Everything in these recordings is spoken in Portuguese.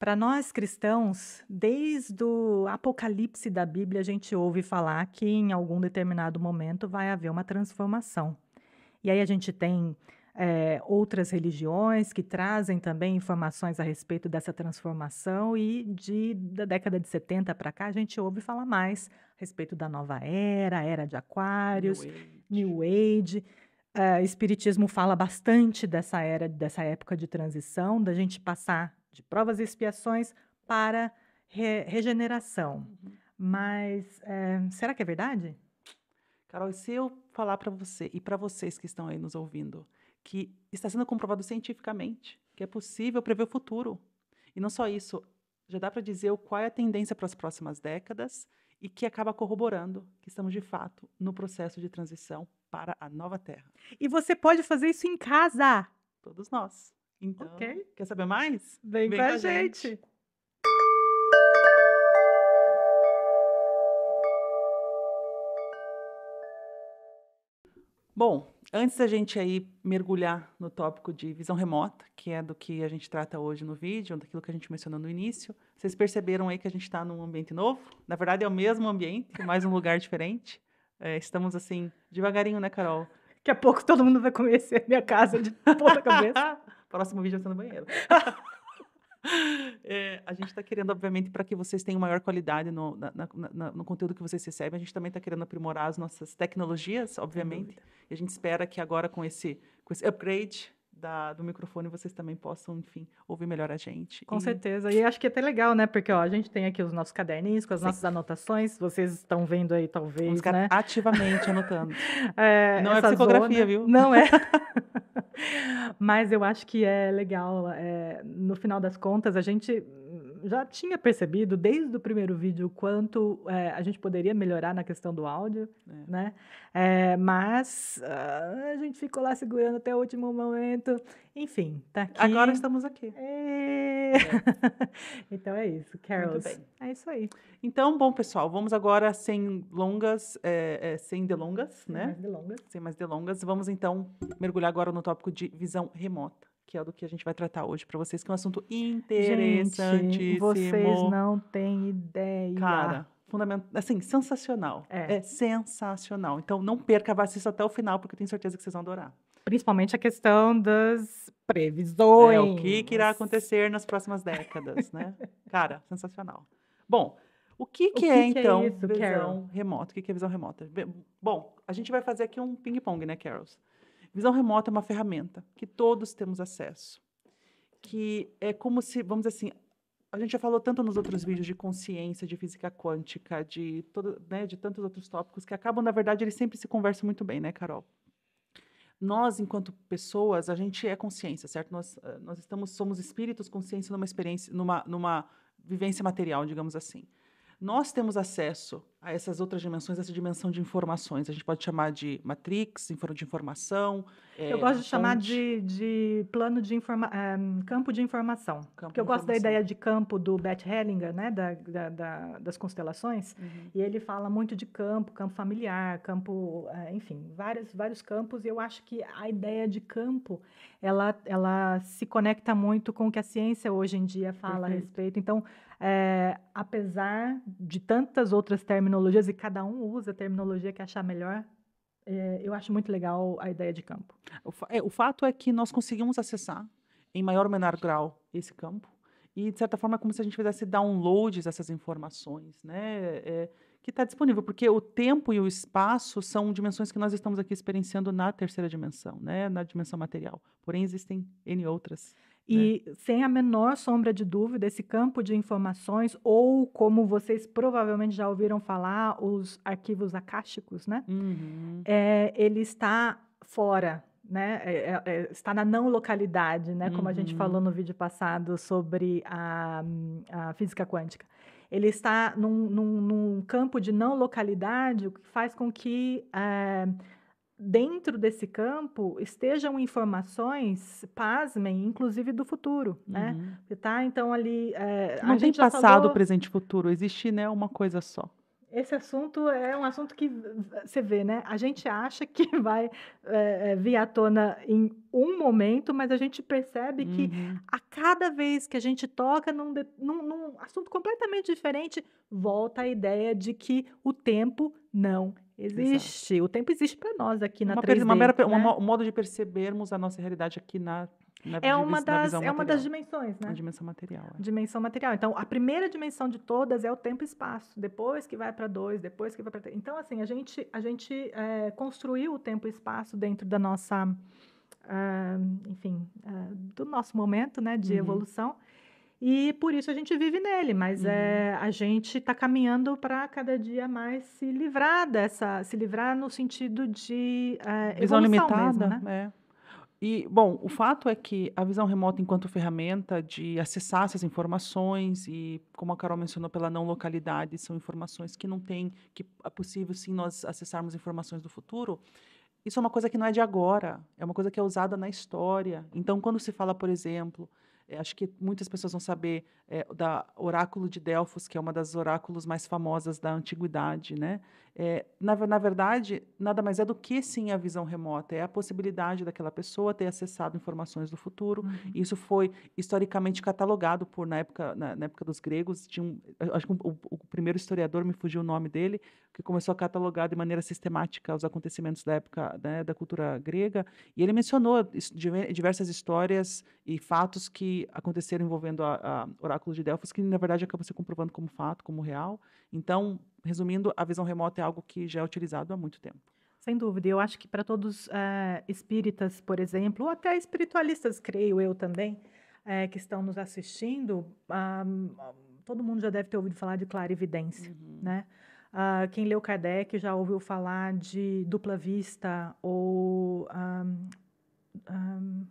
Para nós cristãos, desde o Apocalipse da Bíblia, a gente ouve falar que em algum determinado momento vai haver uma transformação. E aí a gente tem é, outras religiões que trazem também informações a respeito dessa transformação, e de, da década de 70 para cá a gente ouve falar mais a respeito da nova era, era de Aquários, New Age. New Age. Uh, Espiritismo fala bastante dessa era, dessa época de transição, da gente passar de provas e expiações para re regeneração. Uhum. Mas é, será que é verdade? Carol, se eu falar para você e para vocês que estão aí nos ouvindo que está sendo comprovado cientificamente que é possível prever o futuro. E não só isso, já dá para dizer qual é a tendência para as próximas décadas e que acaba corroborando que estamos de fato no processo de transição para a nova Terra. E você pode fazer isso em casa. Todos nós. Então, okay. quer saber mais? Vem, Vem com, a gente. gente. Bom, antes da gente aí mergulhar no tópico de visão remota, que é do que a gente trata hoje no vídeo, daquilo que a gente mencionou no início, vocês perceberam aí que a gente está num ambiente novo? Na verdade, é o mesmo ambiente, mais um lugar diferente. É, estamos assim, devagarinho, né, Carol? Daqui a pouco todo mundo vai conhecer a minha casa de ponta cabeça. Próximo vídeo eu no banheiro. É, a gente está querendo, obviamente, para que vocês tenham maior qualidade no, na, na, no conteúdo que vocês recebem, a gente também está querendo aprimorar as nossas tecnologias, obviamente. E a gente espera que agora, com esse, com esse upgrade da, do microfone, vocês também possam, enfim, ouvir melhor a gente. Com e... certeza. E acho que é até legal, né? Porque ó, a gente tem aqui os nossos caderninhos com as Sim. nossas anotações. Vocês estão vendo aí, talvez. Ficar né? ativamente anotando. É, Não é psicografia, zona... viu? Não é. Mas eu acho que é legal. É, no final das contas, a gente já tinha percebido desde o primeiro vídeo o quanto é, a gente poderia melhorar na questão do áudio, é. né? É, mas uh, a gente ficou lá segurando até o último momento. Enfim, tá aqui. Agora estamos aqui. É. então é isso, Carol. É isso aí. Então, bom, pessoal, vamos agora sem longas, é, é, sem delongas, sem né? Mais delongas. Sem mais delongas. Vamos então mergulhar agora no tópico de visão remota que é do que a gente vai tratar hoje para vocês, que é um assunto interessantíssimo. Gente, vocês não têm ideia. Cara, fundamental, assim, sensacional. É. é sensacional. Então não perca, vá assistir até o final, porque eu tenho certeza que vocês vão adorar. Principalmente a questão das previsões. É, o que, que irá acontecer nas próximas décadas, né? Cara, sensacional. Bom, o que, que, o que é, que é então, é isso, visão Carol? remota? O que, que é visão remota? Bom, a gente vai fazer aqui um ping-pong, né, Carols? Visão remota é uma ferramenta que todos temos acesso, que é como se, vamos dizer assim, a gente já falou tanto nos outros vídeos de consciência, de física quântica, de, todo, né, de tantos outros tópicos que acabam, na verdade, eles sempre se conversam muito bem, né, Carol? Nós, enquanto pessoas, a gente é consciência, certo? Nós, nós estamos, somos espíritos consciência numa experiência, numa, numa vivência material, digamos assim. Nós temos acesso a essas outras dimensões, essa dimensão de informações. A gente pode chamar de matrix, de informação. É, eu gosto de chamar de, de plano de informação, eh, um, campo de informação. Campo porque eu gosto da ideia de campo do Bert Hellinger, né, da, da, da das constelações. Uhum. E ele fala muito de campo, campo familiar, campo, uh, enfim, vários, vários campos. E eu acho que a ideia de campo, ela, ela se conecta muito com o que a ciência hoje em dia fala Perfeito. a respeito. Então, é, apesar de tantas outras terminologias, e cada um usa a terminologia que achar melhor, é, eu acho muito legal a ideia de campo. O, é, o fato é que nós conseguimos acessar, em maior ou menor grau, esse campo. E, de certa forma, é como se a gente fizesse downloads dessas informações, né? É, que está disponível, porque o tempo e o espaço são dimensões que nós estamos aqui experienciando na terceira dimensão, né? na dimensão material. Porém, existem N outras. E é. sem a menor sombra de dúvida, esse campo de informações, ou como vocês provavelmente já ouviram falar, os arquivos akáshicos, né? Uhum. É, ele está fora, né? É, é, é está na não localidade, né? Como uhum. a gente falou uhum. no vídeo passado sobre a, a física quântica. Ele está num, num, num, campo de não localidade, o que faz com que é, dentro desse campo estejam informações, pasmem, inclusive do futuro, né? uhum. né? Tá, então ali... É, Não tem passado, falou... presente e futuro, existe né, uma coisa só. Esse assunto é um assunto que você vê, né? A gente acha que vai é, vir à tona em um momento, mas a gente percebe uhum. que a cada vez que a gente toca num, num, num, assunto completamente diferente, volta a ideia de que o tempo não existe. Exato. O tempo existe para nós aqui na uma, 3D. Uma mera, né? um modo de percebermos a nossa realidade aqui na na, é uma das, é uma das dimensões, né? A dimensão material. É. Dimensão material. Então, a primeira dimensão de todas é o tempo e espaço. Depois que vai para dois, depois que vai para três. Então, assim, a gente, a gente é, construiu o tempo e espaço dentro da nossa, uh, enfim, uh, do nosso momento, né, de uhum. evolução. E por isso a gente vive nele, mas uhum. é, a gente está caminhando para cada dia mais se livrar dessa, se livrar no sentido de é, visão limitada, mesmo, né? É. E, bom, o fato é que a visão remota, enquanto ferramenta de acessar essas informações, e como a Carol mencionou, pela não localidade, são informações que não tem, que é possível sim nós acessarmos informações do futuro. Isso é uma coisa que não é de agora, é uma coisa que é usada na história. Então, quando se fala, por exemplo, acho que muitas pessoas vão saber é, da oráculo de Delfos, que é uma das oráculos mais famosas da antiguidade, né? É, na, na, verdade, nada mais é do que sim a visão remota, é a possibilidade daquela pessoa ter acessado informações do futuro. Uhum. Isso foi historicamente catalogado por na época, na, na época dos gregos. Tinha um, acho que o, o, primeiro historiador me fugiu o nome dele, que começou a catalogar de maneira sistemática os acontecimentos da época né, da cultura grega. E ele mencionou diversas histórias e fatos que aconteceram envolvendo a, a oráculo de Delfos, que na verdade acabam se comprovando como fato, como real. Então, resumindo, a visão remota é algo que já é utilizado há muito tempo. Sem dúvida. Eu acho que para todos uh, espíritas, por exemplo, ou até espiritualistas, creio eu também, uh, que estão nos assistindo, uh, todo mundo já deve ter ouvido falar de clarividência, uhum. né? Uh, quem leu Kardec já ouviu falar de dupla vista ou um, um,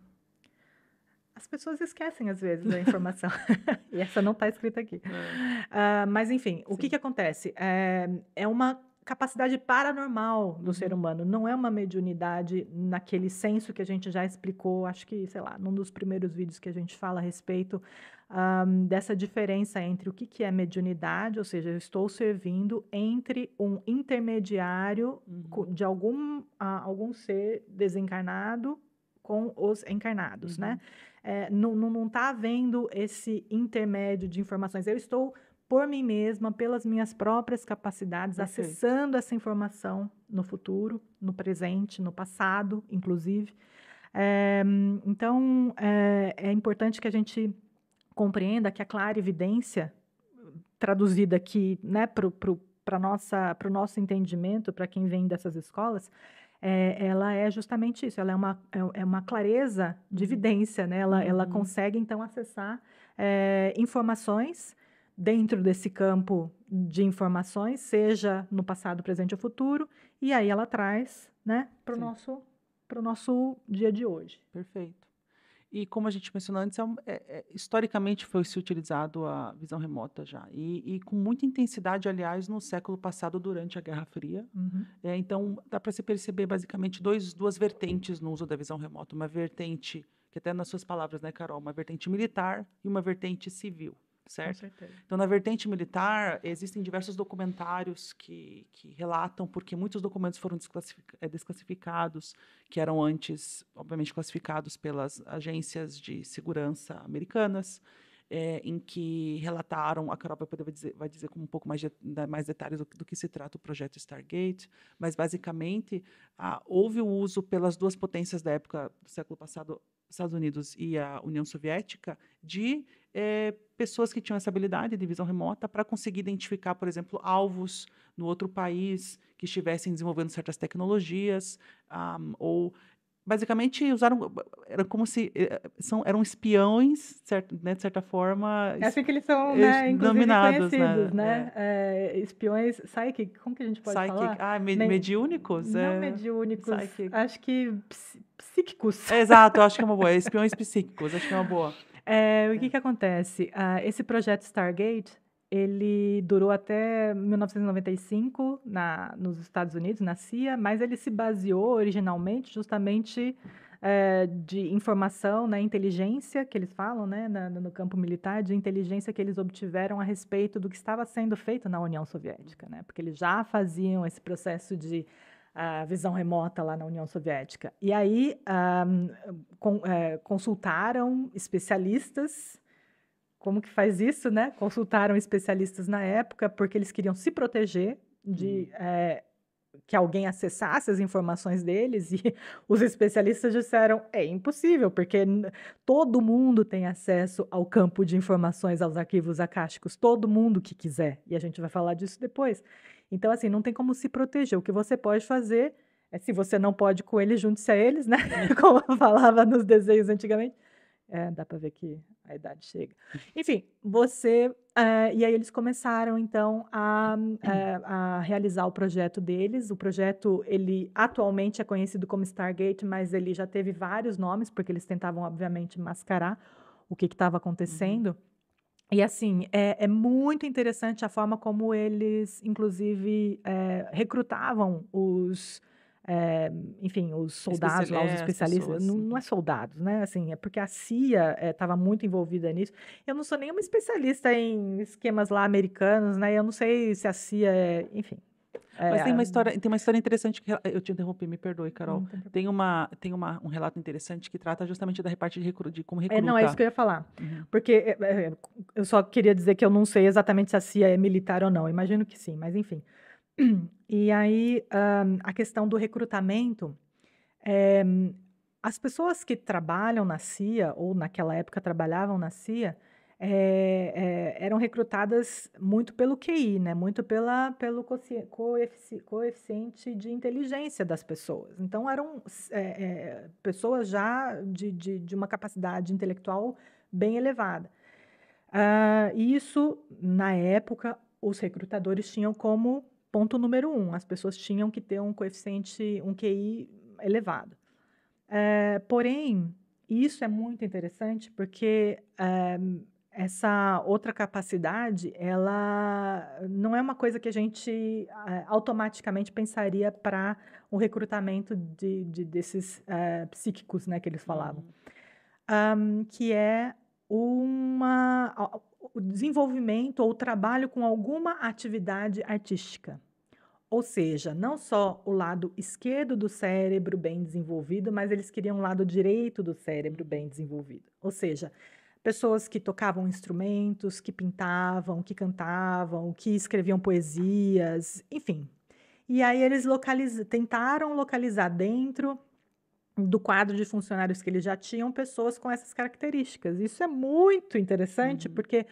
as pessoas esquecem, às vezes, a informação. e essa não está escrita aqui. É. Uh, mas, enfim, Sim. o que, que acontece? É, é uma capacidade paranormal do uhum. ser humano, não é uma mediunidade naquele senso que a gente já explicou, acho que, sei lá, num dos primeiros vídeos que a gente fala a respeito um, dessa diferença entre o que, que é mediunidade, ou seja, eu estou servindo entre um intermediário uhum. de algum, uh, algum ser desencarnado com os encarnados, né? uhum. né? É, não está havendo esse intermédio de informações. Eu estou por mim mesma, pelas minhas próprias capacidades, Perfeito. acessando essa informação no futuro, no presente, no passado, inclusive. É, então, é, é, importante que a gente compreenda que a clara evidência, traduzida aqui né, para o nosso entendimento, para quem vem dessas escolas, é, ela é justamente isso, ela é uma, é, é uma clareza de uhum. evidência, né? ela, uhum. ela consegue, então, acessar é, informações dentro desse campo de informações, seja no passado, presente ou futuro, e aí ela traz né, para o nosso, nosso dia de hoje. Perfeito. E como a gente mencionou antes, é, é, é, historicamente foi se utilizado a visão remota já. E, e, com muita intensidade, aliás, no século passado, durante a Guerra Fria. Uhum. É, então, dá para se perceber basicamente dois, duas vertentes no uso da visão remota. Uma vertente, que até nas suas palavras, né, Carol? Uma vertente militar e uma vertente civil certo? Então, na vertente militar, existem diversos documentários que, que relatam porque muitos documentos foram eh, desclassificados, que eram antes, obviamente, classificados pelas agências de segurança americanas, é, em que relataram, a Carol vai poder dizer, vai dizer com um pouco mais, de, mais detalhes do, do, que se trata o projeto Stargate, mas basicamente ah, houve o uso pelas duas potências da época do século passado, Estados Unidos e a União Soviética, de é, pessoas que tinham essa habilidade de visão remota para conseguir identificar, por exemplo, alvos no outro país que estivessem desenvolvendo certas tecnologias, um, ou basicamente usaram era como se eh, são eram espiões certo, né, de certa forma é assim que eles são né, dominados né, né? É. É, espiões psychic como que a gente pode psychic, falar ah med mediúnicos não é... mediúnicos psychic. acho que psíquicos exato acho que é uma boa espiões psíquicos acho que é uma boa é, o que, que acontece? Uh, esse projeto Stargate, ele durou até 1995 na, nos Estados Unidos, na CIA, mas ele se baseou originalmente justamente é, de informação, né, inteligência, que eles falam, né, na, no campo militar, de inteligência que eles obtiveram a respeito do que estava sendo feito na União Soviética, né, porque eles já faziam esse processo de uh, visão remota lá na União Soviética. E aí um, com, é, consultaram especialistas como que faz isso, né? Consultaram especialistas na época porque eles queriam se proteger de hum. é, que alguém acessasse as informações deles e os especialistas disseram é impossível porque todo mundo tem acesso ao campo de informações aos arquivos acásticos todo mundo que quiser e a gente vai falar disso depois então assim não tem como se proteger o que você pode fazer é se você não pode com eles junte-se a eles né como eu falava nos desenhos antigamente é, dá para ver que a idade chega. Enfim, você. Uh, e aí eles começaram, então, a, a, eh, a, realizar o projeto deles. O projeto, ele atualmente é conhecido como Stargate, mas ele já teve vários nomes, porque eles tentavam, obviamente, mascarar o que estava acontecendo. Uhum. E assim, é, é, muito interessante a forma como eles, inclusive, é, recrutavam os, é, enfim, os soldados lá, os especialistas, não, não, é soldados, né? Assim, é porque a CIA estava é, muito envolvida nisso. Eu não sou nenhuma especialista em esquemas lá americanos, né? Eu não sei se a CIA é, enfim. Mas tem uma história, tem uma história interessante que eu te interrompi, me perdoe, Carol. Tem, tem, uma, tem uma, um relato interessante que trata justamente da repartir de, recru, de como recrutar. É, não, é isso que eu ia falar. Uhum. Porque eu só queria dizer que eu não sei exatamente se a CIA é militar ou não. Imagino que sim, mas enfim. E aí, um, a questão do recrutamento, é, as pessoas que trabalham na CIA, ou naquela época trabalhavam na CIA, é, é, eram recrutadas muito pelo QI, né? muito pela, pelo coefici coeficiente de inteligência das pessoas. Então, eram pessoas já de, de, de, uma capacidade intelectual bem elevada. Uh, isso, na época, os recrutadores tinham como Ponto número um, as pessoas tinham que ter um coeficiente, um QI elevado. É, porém, isso é muito interessante porque é, essa outra capacidade, ela não é uma coisa que a gente é, automaticamente pensaria para o recrutamento de, de desses psíquicos, né, que eles falavam, uhum. um, que é uma o desenvolvimento ou o trabalho com alguma atividade artística. Ou seja, não só o lado esquerdo do cérebro bem desenvolvido, mas eles queriam o lado direito do cérebro bem desenvolvido. Ou seja, pessoas que tocavam instrumentos, que pintavam, que cantavam, que escreviam poesias, enfim. E aí eles localiz... tentaram localizar dentro do quadro de funcionários que eles já tinham pessoas com essas características. Isso é muito interessante, uhum. porque,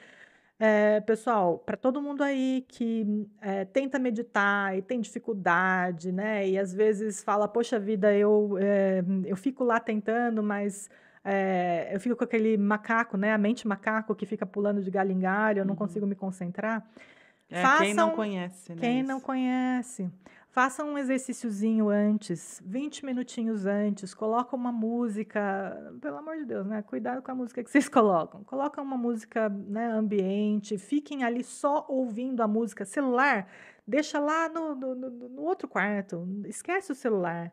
é, pessoal, para todo mundo aí que é, tenta meditar e tem dificuldade, né? E às vezes fala, poxa vida, eu, é, eu fico lá tentando, mas eu fico com aquele macaco, né? A mente macaco que fica pulando de galho em galho, eu não uhum. consigo me concentrar. É, Façam, quem não conhece, né? Quem isso. não conhece. Faça um exercíciozinho antes, 20 minutinhos antes, coloca uma música, pelo amor de Deus, né? Cuidado com a música que vocês colocam. Coloca uma música, né, ambiente, fiquem ali só ouvindo a música. Celular, deixa lá no, no, no outro quarto, esquece o celular.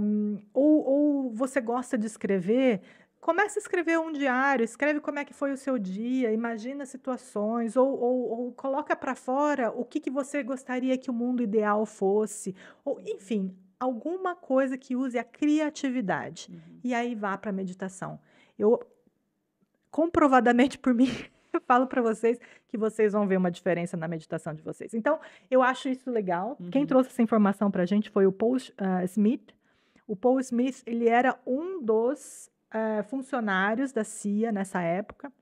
Um, ou, ou você gosta de escrever, Comece a escrever um diário, escreve como é que foi o seu dia, imagina situações, ou, ou, ou coloca para fora o que, que você gostaria que o mundo ideal fosse, ou enfim, alguma coisa que use a criatividade. Uhum. E aí vá para a meditação. Eu, comprovadamente por mim, falo para vocês que vocês vão ver uma diferença na meditação de vocês. Então, eu acho isso legal. Uhum. Quem trouxe essa informação para a gente foi o Paul uh, Smith. O Paul Smith, ele era um dos uh, funcionários da CIA nessa época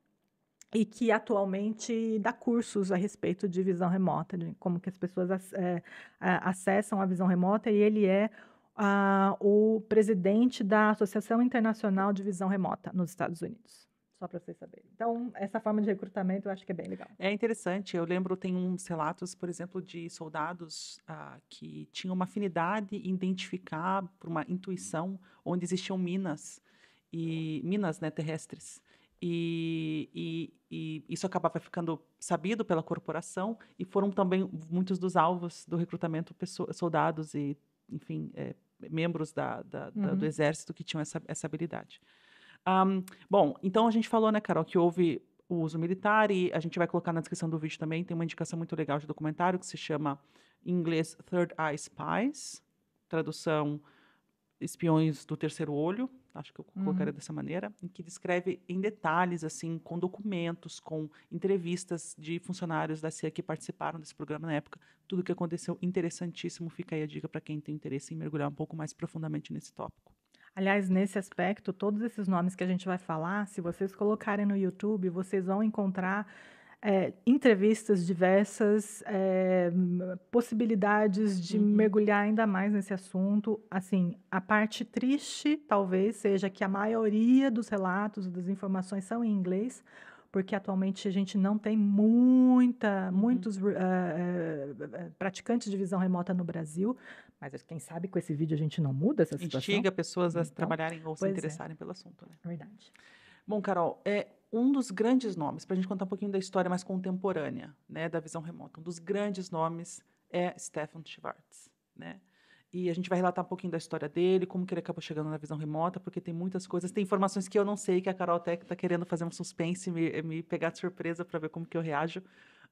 e que atualmente dá cursos a respeito de visão remota, de como que as pessoas é, acessam a visão remota, e ele é uh, o presidente da Associação Internacional de Visão Remota nos Estados Unidos. Só para vocês saberem. Então, essa forma de recrutamento eu acho que é bem legal. É interessante. Eu lembro, tem uns relatos, por exemplo, de soldados uh, que tinham uma afinidade em identificar, por uma intuição, onde existiam minas e minas né, terrestres. E, e, e, isso acabava ficando sabido pela corporação e foram também muitos dos alvos do recrutamento soldados e enfim é, membros da, da, uhum. da, do exército que tinham essa, essa habilidade. Um, bom, então a gente falou, né, Carol, que houve o uso militar e a gente vai colocar na descrição do vídeo também, tem uma indicação muito legal de documentário que se chama, em inglês, Third Eye Spies, tradução Espiões do Terceiro Olho, acho que eu uhum. colocaria dessa maneira, em que descreve em detalhes, assim, com documentos, com entrevistas de funcionários da CIA que participaram desse programa na época, tudo o que aconteceu, interessantíssimo. Fica aí a dica para quem tem interesse em mergulhar um pouco mais profundamente nesse tópico. Aliás, nesse aspecto, todos esses nomes que a gente vai falar, se vocês colocarem no YouTube, vocês vão encontrar é, entrevistas diversas, é, possibilidades de uhum. mergulhar ainda mais nesse assunto. Assim, a parte triste talvez seja que a maioria dos relatos, das informações são em inglês, porque atualmente a gente não tem muita, uhum. muitos uh, uh, praticantes de visão remota no Brasil, mas quem sabe com esse vídeo a gente não muda essa situação. Instiga pessoas a então, trabalharem ou se é. interessarem é. pelo assunto. Né? Verdade. Bom, Carol, é um dos grandes nomes, para a gente contar um pouquinho da história mais contemporânea, né, da visão remota, um dos grandes nomes é Stefan Schwartz, né? E a gente vai relatar um pouquinho da história dele, como que ele acabou chegando na visão remota, porque tem muitas coisas, tem informações que eu não sei, que a Carol Tech está querendo fazer um suspense, me, me pegar de surpresa para ver como que eu reajo.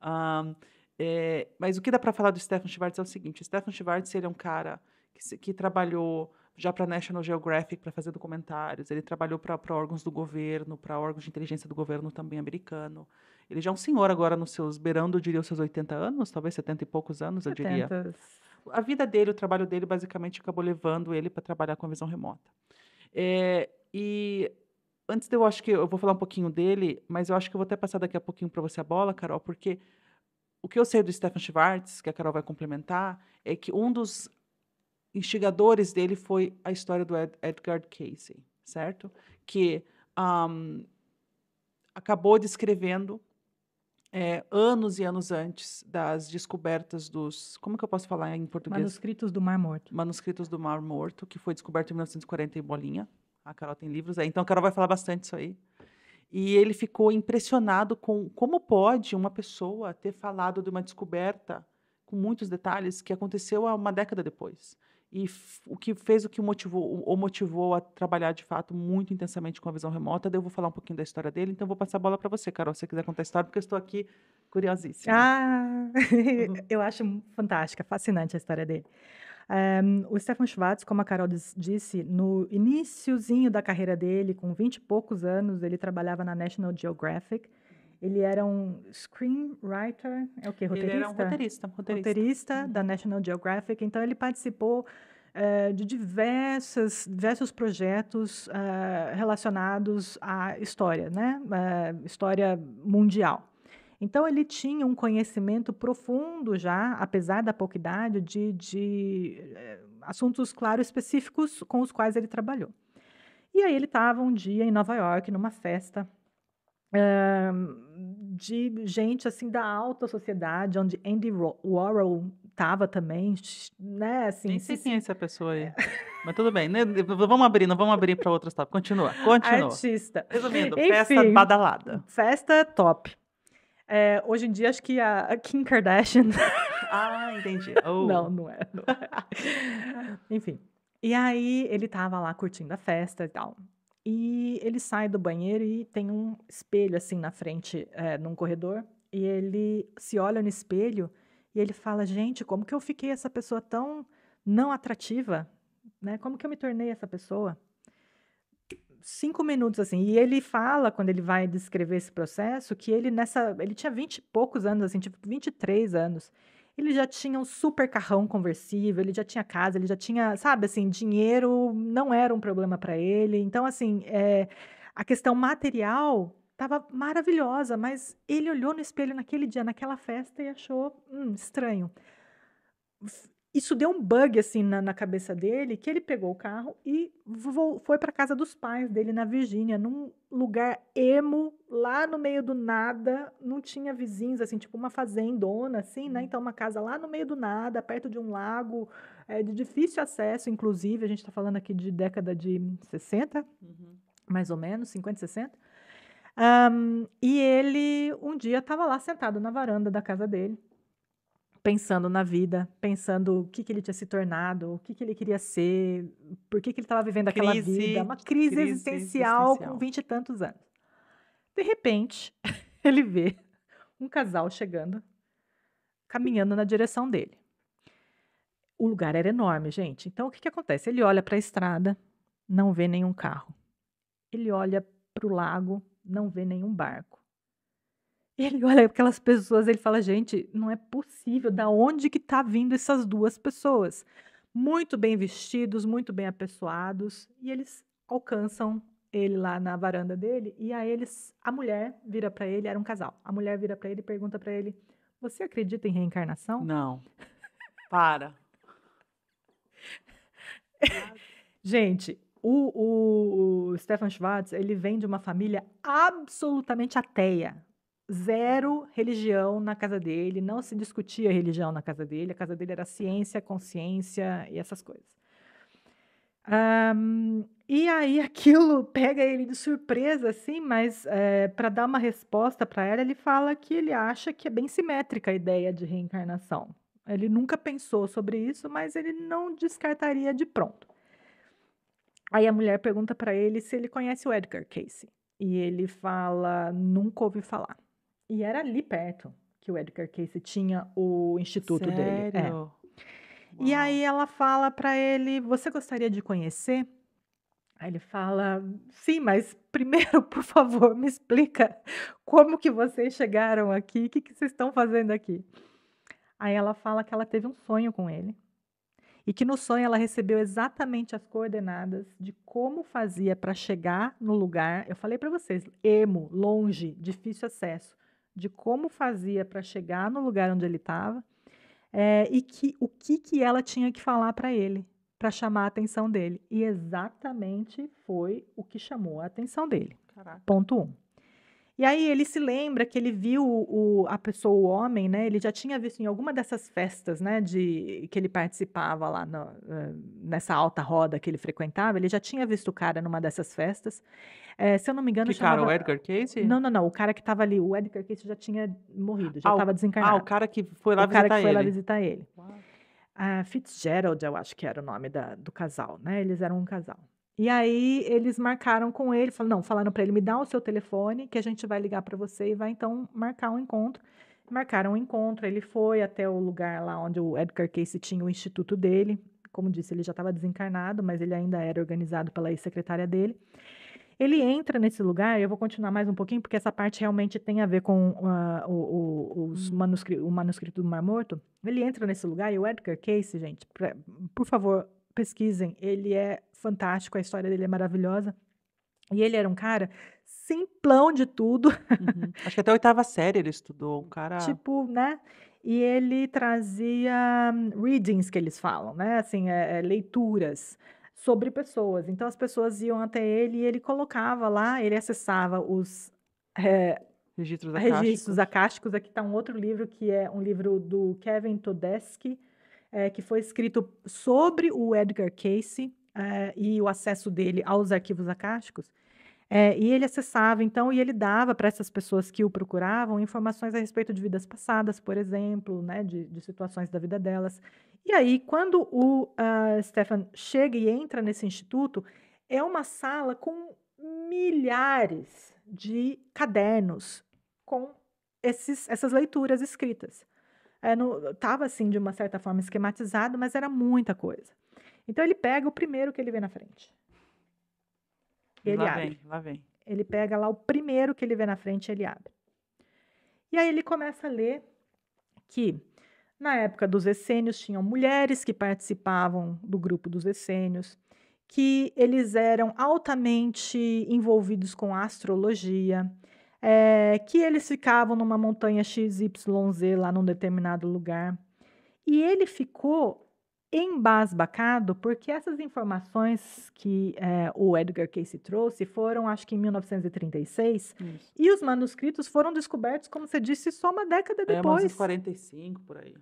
Um, é, mas o que dá para falar do Stefan Schwartz é o seguinte: o Stefan Schwartz ele é um cara que, que trabalhou já para National Geographic para fazer documentários. Ele trabalhou para órgãos do governo, para órgãos de inteligência do governo também americano. Ele já é um senhor agora nos seus, beirando, eu diria, os seus 80 anos, talvez 70 e poucos anos, 70. eu diria. A vida dele, o trabalho dele, basicamente acabou levando ele para trabalhar com a visão remota. É, e antes de eu acho que eu vou falar um pouquinho dele, mas eu acho que eu vou até passar daqui a pouquinho para você a bola, Carol, porque o que eu sei do Stefan Schwartz, que a Carol vai complementar, é que um dos instigadores dele foi a história do Ed, Edgar Casey, certo? Que um, acabou descrevendo é, anos e anos antes das descobertas dos. Como que eu posso falar em português? Manuscritos do Mar Morto. Manuscritos do Mar Morto, que foi descoberto em 1940 em bolinha. A Carol tem livros aí, então a Carol vai falar bastante isso aí. E ele ficou impressionado com como pode uma pessoa ter falado de uma descoberta com muitos detalhes que aconteceu há uma década depois e o que fez o que o motivou, o motivou a trabalhar de fato muito intensamente com a visão remota. Daí eu vou falar um pouquinho da história dele, então vou passar a bola para você, Carol, se você quiser contar a história, porque eu estou aqui curiosíssima. Ah, uhum. eu acho fantástica, fascinante a história dele. Um, o Stefan Schwartz, como a Carol disse, no iníciozinho da carreira dele, com 20 e poucos anos, ele trabalhava na National Geographic. Ele era um screenwriter, é o quê? Roteirista? Ele era um roteirista. Roteirista, roteirista uhum. da National Geographic. Então, ele participou uh, de diversas, diversos projetos uh, relacionados à história, né? Uh, história mundial. Então, ele tinha um conhecimento profundo já, apesar da pouca idade, de, de assuntos, claro, específicos com os quais ele trabalhou. E aí ele estava um dia em Nova York, numa festa, de gente assim da alta sociedade, onde Andy Warhol estava também, né? Assim, Nem sei quem é essa pessoa aí. Mas tudo bem, né? vamos abrir, não vamos abrir para outros tópicos. Continua, continua. Artista. Resumindo, Enfim, festa badalada. Festa top. É, hoje em dia, acho que a Kim Kardashian. ah, entendi. Oh. Não, não é. Não é. Enfim. E aí, ele tava lá curtindo a festa e tal. E ele sai do banheiro e tem um espelho assim na frente, é, num corredor. E ele se olha no espelho e ele fala: Gente, como que eu fiquei essa pessoa tão não atrativa? Né? Como que eu me tornei essa pessoa? Cinco minutos assim. E ele fala, quando ele vai descrever esse processo, que ele nessa. Ele tinha vinte e poucos anos, assim, tipo 23 anos ele já tinha um super carrão conversível, ele já tinha casa, ele já tinha, sabe, assim, dinheiro não era um problema para ele. Então, assim, é, a questão material estava maravilhosa, mas ele olhou no espelho naquele dia, naquela festa e achou hum, estranho isso deu um bug assim na, na, cabeça dele, que ele pegou o carro e foi para casa dos pais dele na Virgínia, num lugar emo, lá no meio do nada, não tinha vizinhos, assim, tipo uma fazendona, assim, né? Uhum. Então, uma casa lá no meio do nada, perto de um lago, é, de difícil acesso, inclusive, a gente está falando aqui de década de 60, uhum. mais ou menos, 50, 60. Um, e ele, um dia, estava lá sentado na varanda da casa dele, pensando na vida, pensando o que, que ele tinha se tornado, o que, que ele queria ser, por que, que ele estava vivendo aquela crise, vida, uma crise, crise existencial, existencial com vinte e tantos anos. De repente, ele vê um casal chegando, caminhando na direção dele. O lugar era enorme, gente. Então, o que, que acontece? Ele olha para a estrada, não vê nenhum carro. Ele olha para o lago, não vê nenhum barco. Ele olha aquelas pessoas, ele fala, gente, não é possível, da onde que tá vindo essas duas pessoas? Muito bem vestidos, muito bem apessoados, e eles alcançam ele lá na varanda dele, e aí eles, a mulher vira para ele, era um casal. A mulher vira para ele e pergunta para ele: "Você acredita em reencarnação?" Não. Para. gente, o, o, o Stefan Schwartz, ele vem de uma família absolutamente ateia zero religião na casa dele, não se discutia religião na casa dele, a casa dele era ciência, consciência e essas coisas. Um, e aí aquilo pega ele de surpresa, assim, mas é, para dar uma resposta para ela, ele fala que ele acha que é bem simétrica a ideia de reencarnação. Ele nunca pensou sobre isso, mas ele não descartaria de pronto. Aí a mulher pergunta para ele se ele conhece o Edgar Casey. E ele fala, nunca ouvi falar. E era ali perto que o Edgar Cayce tinha o instituto Sério? dele. É. E aí ela fala para ele: Você gostaria de conhecer? Aí ele fala: Sim, mas primeiro, por favor, me explica como que vocês chegaram aqui, o que, que vocês estão fazendo aqui? Aí ela fala que ela teve um sonho com ele e que no sonho ela recebeu exatamente as coordenadas de como fazia para chegar no lugar. Eu falei para vocês, emo, longe, difícil acesso de como fazia para chegar no lugar onde ele estava é, e que, o que, que ela tinha que falar para ele, para chamar a atenção dele. E exatamente foi o que chamou a atenção dele. Caraca. Ponto um. E aí ele se lembra que ele viu o, a pessoa, o homem, né? Ele já tinha visto em alguma dessas festas, né? De que ele participava lá no, eh, nessa alta roda que ele frequentava. Ele já tinha visto o cara numa dessas festas. É, se eu não me engano, que chamava... cara, o Edgar Case? Não, não, não. O cara que estava ali, o Edgar Case já tinha morrido, já estava ah, desencarnado. Ah, o cara que foi lá o visitar ele. O cara que foi ele. lá visitar ele. Fitzgerald, eu acho que era o nome da, do casal, né? Eles eram um casal. E aí eles marcaram com ele, falaram, não, falaram para ele, me dá o seu telefone, que a gente vai ligar para você e vai então marcar um encontro. Marcaram um encontro, ele foi até o lugar lá onde o Edgar Case tinha o instituto dele. Como disse, ele já estava desencarnado, mas ele ainda era organizado pela ex-secretária dele. Ele entra nesse lugar, eu vou continuar mais um pouquinho, porque essa parte realmente tem a ver com uh, o, o, hum. manuscri o manuscrito do Mar Morto. Ele entra nesse lugar e o Edgar Case, gente, pra, por favor, pesquisem. Ele é fantástico, a história dele é maravilhosa. E ele era um cara simplão de tudo. Uhum. Acho que até a oitava série ele estudou, um cara. tipo, né? E ele trazia hum, readings que eles falam, né? Assim, é, é, leituras sobre pessoas. Então as pessoas iam até ele e ele colocava lá, ele acessava os é, registros, acásticos. registros acásticos. Aqui está um outro livro que é um livro do Kevin Todeschi, é, que foi escrito sobre o Edgar Cayce é, e o acesso dele aos arquivos acásticos. É, e ele acessava, então, e ele dava para essas pessoas que o procuravam informações a respeito de vidas passadas, por exemplo, né, de, de situações da vida delas. E aí, quando o uh, Stefan chega e entra nesse instituto, é uma sala com milhares de cadernos com esses, essas leituras escritas. Estava, é, assim, de uma certa forma esquematizado, mas era muita coisa. Então, ele pega o primeiro que ele vê na frente. Ele lá abre. Vem, lá vem. Ele pega lá o primeiro que ele vê na frente, ele abre. E aí ele começa a ler que na época dos essênios tinham mulheres que participavam do grupo dos essênios, que eles eram altamente envolvidos com astrologia, é, que eles ficavam numa montanha XYZ lá num determinado lugar. E ele ficou embasbacado porque essas informações que é, o Edgar Cayce trouxe foram, acho que em 1936, Isso. e os manuscritos foram descobertos, como você disse, só uma década depois. É, 1945, por aí.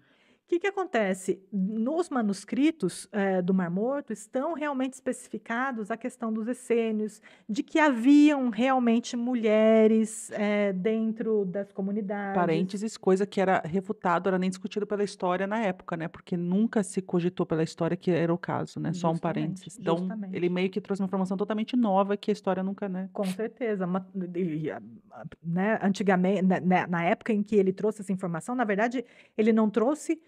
Que, que acontece? Nos manuscritos é, do Mar Morto estão realmente especificados a questão dos essênios, de que haviam realmente mulheres é, dentro das comunidades. Parênteses, coisa que era refutado, era nem discutido pela história na época, né? Porque nunca se cogitou pela história que era o caso, né? Justamente, Só um parênteses. Então, justamente. ele meio que trouxe uma informação totalmente nova que a história nunca, né? Com certeza. Uma, né, antigamente, na, né, né, na época em que ele trouxe essa informação, na verdade, ele não trouxe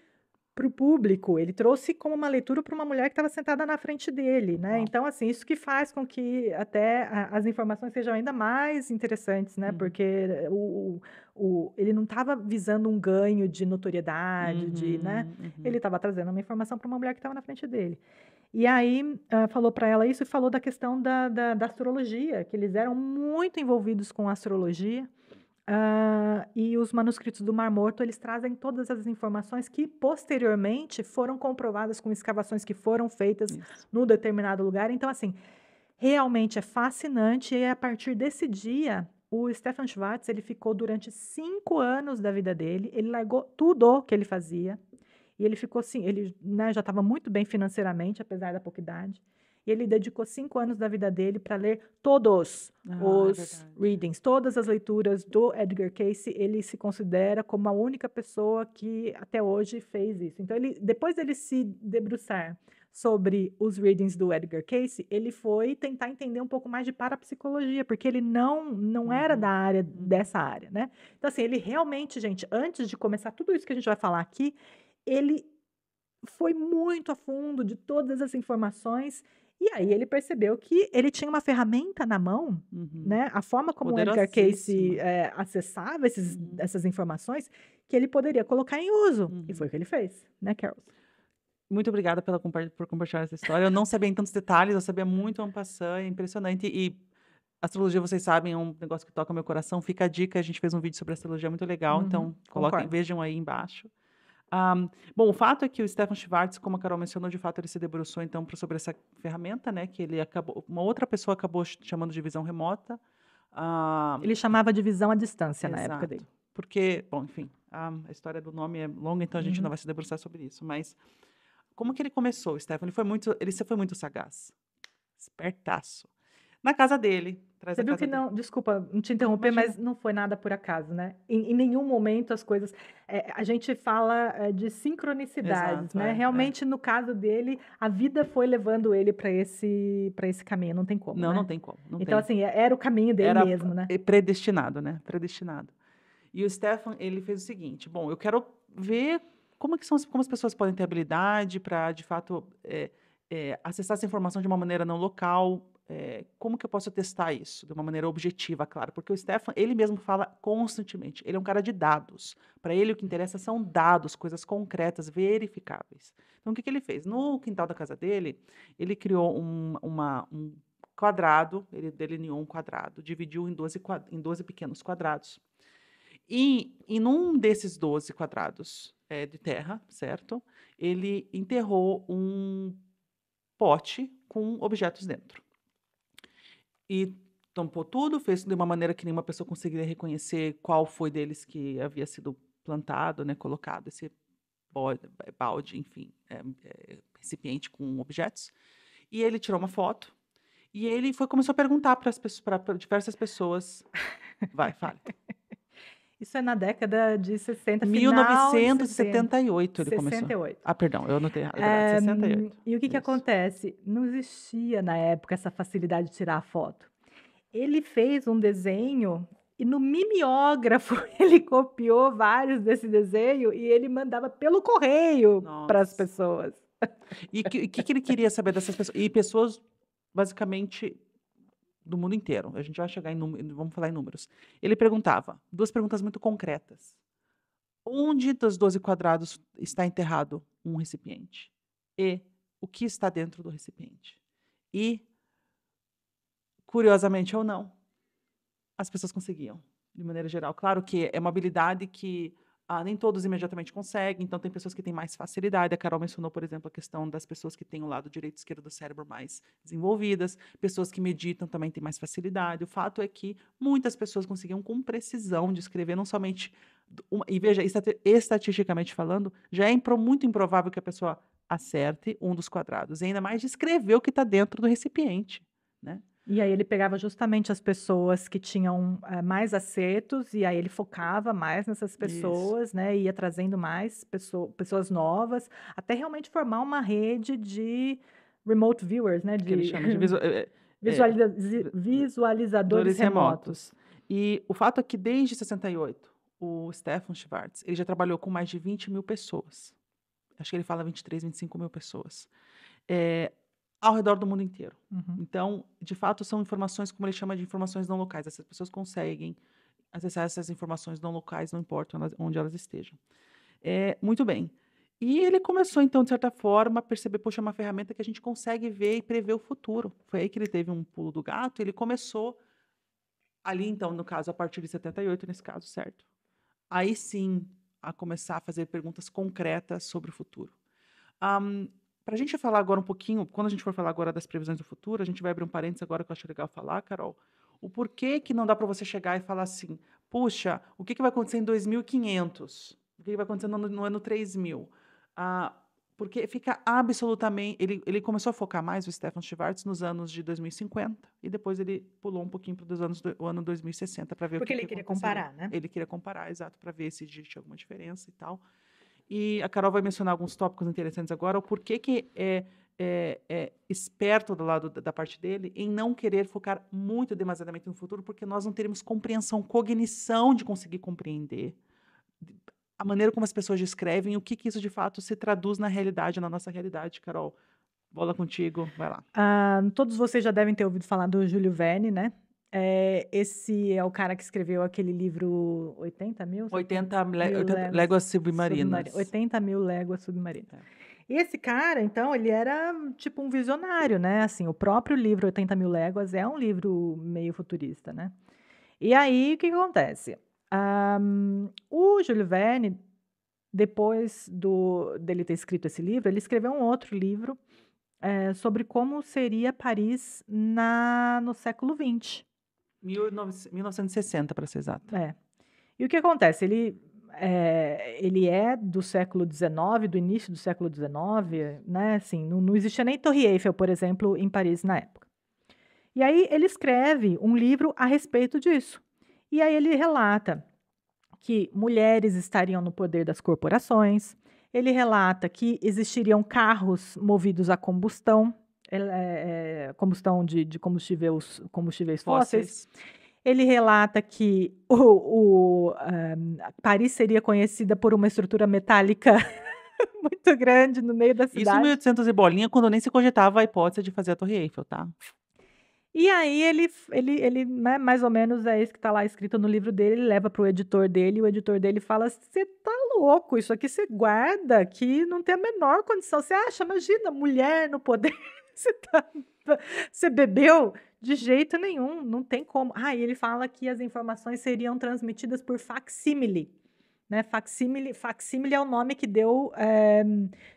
para o público, ele trouxe como uma leitura para uma mulher que estava sentada na frente dele, né? Então, assim, isso que faz com que até a, as informações sejam ainda mais interessantes, né? Uhum. Porque o, o, ele não estava visando um ganho de notoriedade, uhum, de, né? Uhum. Ele estava trazendo uma informação para uma mulher que estava na frente dele. E aí uh, falou para ela isso e falou da questão da, da, da astrologia, que eles eram muito envolvidos com astrologia. Uh, e os manuscritos do Mar Morto, eles trazem todas as informações que posteriormente foram comprovadas com escavações que foram feitas Isso. no determinado lugar. Então, assim, realmente é fascinante. E a partir desse dia, o Stefan Schwartz, ele ficou durante cinco anos da vida dele, ele largou tudo que ele fazia. E ele ficou assim, ele né, já estava muito bem financeiramente, apesar da pouca idade. E ele dedicou cinco anos da vida dele para ler todos ah, é os é readings, todas as leituras do Edgar Cayce. Ele se considera como a única pessoa que até hoje fez isso. Então, ele, depois dele se debruçar sobre os readings do Edgar Cayce, ele foi tentar entender um pouco mais de parapsicologia, porque ele não não era da uhum, área uhum. dessa área, né? Então assim, ele realmente, gente, antes de começar tudo isso que a gente vai falar aqui, ele foi muito a fundo de todas as informações e aí ele percebeu que ele tinha uma ferramenta na mão, uhum. né? A forma como o Edgar Cayce é, acessava esses, uhum. essas informações, que ele poderia colocar em uso. Uhum. E foi o que ele fez, né, Carol? Muito obrigada pela, por compartilhar essa história. Eu não sabia em tantos detalhes, eu sabia muito um passant, é impressionante. E astrologia, vocês sabem, é um negócio que toca meu coração. Fica a dica, a gente fez um vídeo sobre astrologia muito legal, uhum. então coloquem, vejam aí embaixo. Um, bom, o fato é que o Stefan Schwartz, como a Carol mencionou, de fato ele se debruçou então sobre essa ferramenta, né? Que ele acabou, uma outra pessoa acabou chamando de visão remota. Uh, ele chamava de visão à distância exato, na época dele. Porque, bom, enfim, a, a, história do nome é longa, então a gente uhum. não vai se debruçar sobre isso. Mas como que ele começou, Stefan? Ele foi muito, ele foi muito sagaz, espertaço na casa dele. Você viu que não, desculpa não te interromper, Imagina. mas não foi nada por acaso, né? Em, em nenhum momento as coisas. É, a gente fala é, de sincronicidades, Exato, né? É, Realmente, é. no caso dele, a vida foi levando ele para esse, esse caminho, não tem como. Não, né? não tem como. Não então, tem. assim, era o caminho dele era mesmo, né? Predestinado, né? Predestinado. E o Stefan, ele fez o seguinte: bom, eu quero ver como, que são, como as pessoas podem ter habilidade para, de fato, é, é, acessar essa informação de uma maneira não local, é, como que eu posso testar isso de uma maneira objetiva, claro? Porque o Stefan, ele mesmo fala constantemente, ele é um cara de dados. Para ele, o que interessa são dados, coisas concretas, verificáveis. Então, o que, que ele fez? No quintal da casa dele, ele criou um, uma, um quadrado, ele delineou um quadrado, dividiu em 12, em 12 pequenos quadrados. E em um desses 12 quadrados é, de terra, certo? Ele enterrou um pote com objetos dentro e tampou tudo, fez de uma maneira que nenhuma pessoa conseguiria reconhecer qual foi deles que havia sido plantado, né, colocado esse balde, enfim, é, é, recipiente com objetos. E ele tirou uma foto e ele foi começou a perguntar para diversas pessoas. Vai, fale. Isso é na década de 60, 1978 ele 68. começou. Ah, perdão, eu anotei errado. É, 68. E o que, que acontece? Não existia na época essa facilidade de tirar a foto. Ele fez um desenho e no mimeógrafo ele copiou vários desse desenho e ele mandava pelo correio para as pessoas. E o que, que, que ele queria saber dessas pessoas? E pessoas basicamente do mundo inteiro. A gente vai chegar em números, vamos falar em números. Ele perguntava duas perguntas muito concretas. Onde dos 12 quadrados está enterrado um recipiente? E o que está dentro do recipiente? E, curiosamente ou não, as pessoas conseguiam, de maneira geral. Claro que é uma habilidade que ah, nem todos imediatamente conseguem, então tem pessoas que têm mais facilidade. A Carol mencionou, por exemplo, a questão das pessoas que têm o lado direito e esquerdo do cérebro mais desenvolvidas, pessoas que meditam também têm mais facilidade. O fato é que muitas pessoas conseguiam com precisão descrever não somente uma, e veja, estatisticamente falando, já é muito improvável que a pessoa acerte um dos quadrados, e ainda mais descrever o que está dentro do recipiente, né? E aí ele pegava justamente as pessoas que tinham uh, mais acertos, e aí ele focava mais nessas pessoas, Isso. né? Ia trazendo mais pessoa, pessoas novas, até realmente formar uma rede de remote viewers, né? De, que ele chama de visual, é, visualiza é, visualizadores remotos. remotos. E o fato é que desde 68, o Stefan Schwartz, ele já trabalhou com mais de 20 mil pessoas. Acho que ele fala 23, 25 mil pessoas. É, ao redor do mundo inteiro. Uhum. Então, de fato, são informações, como ele chama de informações não locais. Essas pessoas conseguem acessar essas informações não locais, não importa onde elas estejam. É, muito bem. E ele começou, então, de certa forma, a perceber, poxa, é uma ferramenta que a gente consegue ver e prever o futuro. Foi aí que ele teve um pulo do gato, ele começou ali, então, no caso, a partir de 78, nesse caso, certo? Aí sim, a começar a fazer perguntas concretas sobre o futuro. Um, para a gente falar agora um pouquinho, quando a gente for falar agora das previsões do futuro, a gente vai abrir um parênteses agora que eu acho legal falar, Carol. O porquê que não dá para você chegar e falar assim, puxa, o que, que vai acontecer em 2500? O que, que vai acontecer no, no ano 3000? Ah, porque fica absolutamente. Ele, ele começou a focar mais o Stefan Schwartz nos anos de 2050 e depois ele pulou um pouquinho para os anos do o ano 2060 para ver porque o que ele que queria comparar, né? Ele queria comparar, exato, para ver se tinha alguma diferença e tal. E a Carol vai mencionar alguns tópicos interessantes agora, o porquê que é, é, é esperto do lado da, parte dele em não querer focar muito demasiadamente no futuro, porque nós não teremos compreensão, cognição de conseguir compreender a maneira como as pessoas descrevem, o que, que isso de fato se traduz na realidade, na nossa realidade, Carol. Bola contigo, vai lá. Ah, todos vocês já devem ter ouvido falar do Júlio Verne, né? É, esse é o cara que escreveu aquele livro 80 mil? 80, mil léguas, léguas submarinas. 80 mil léguas submarinas. É. E esse cara, então, ele era tipo um visionário, né? Assim, o próprio livro 80 mil léguas é um livro meio futurista, né? E aí, o que, que acontece? Um, o Júlio Verne, depois do, dele ter escrito esse livro, ele escreveu um outro livro é, sobre como seria Paris na, no século XX. 1960, para ser exato. É. E o que acontece? Ele é, ele é do século XIX, do início do século XIX, né? Assim, não, não existia nem Torre Eiffel, por exemplo, em Paris na época. E aí ele escreve um livro a respeito disso. E aí ele relata que mulheres estariam no poder das corporações. Ele relata que existiriam carros movidos a combustão, é, é, combustão de, de combustíveis, combustíveis fósseis. Ele relata que o, o um, Paris seria conhecida por uma estrutura metálica muito grande no meio da cidade. Isso em 1800 e bolinha, quando nem se cogitava a hipótese de fazer a Torre Eiffel, tá? E aí ele, ele, ele né, mais ou menos é isso que está lá escrito no livro dele, ele leva para o editor dele, e o editor dele fala: você tá louco, isso aqui você guarda, que não tem a menor condição. Você acha, imagina, mulher no poder. Você, tá, você bebeu? De jeito nenhum, não tem como. Ah, e ele fala que as informações seriam transmitidas por facsímile. Né? Facsímile, facsímile é o nome que deu é,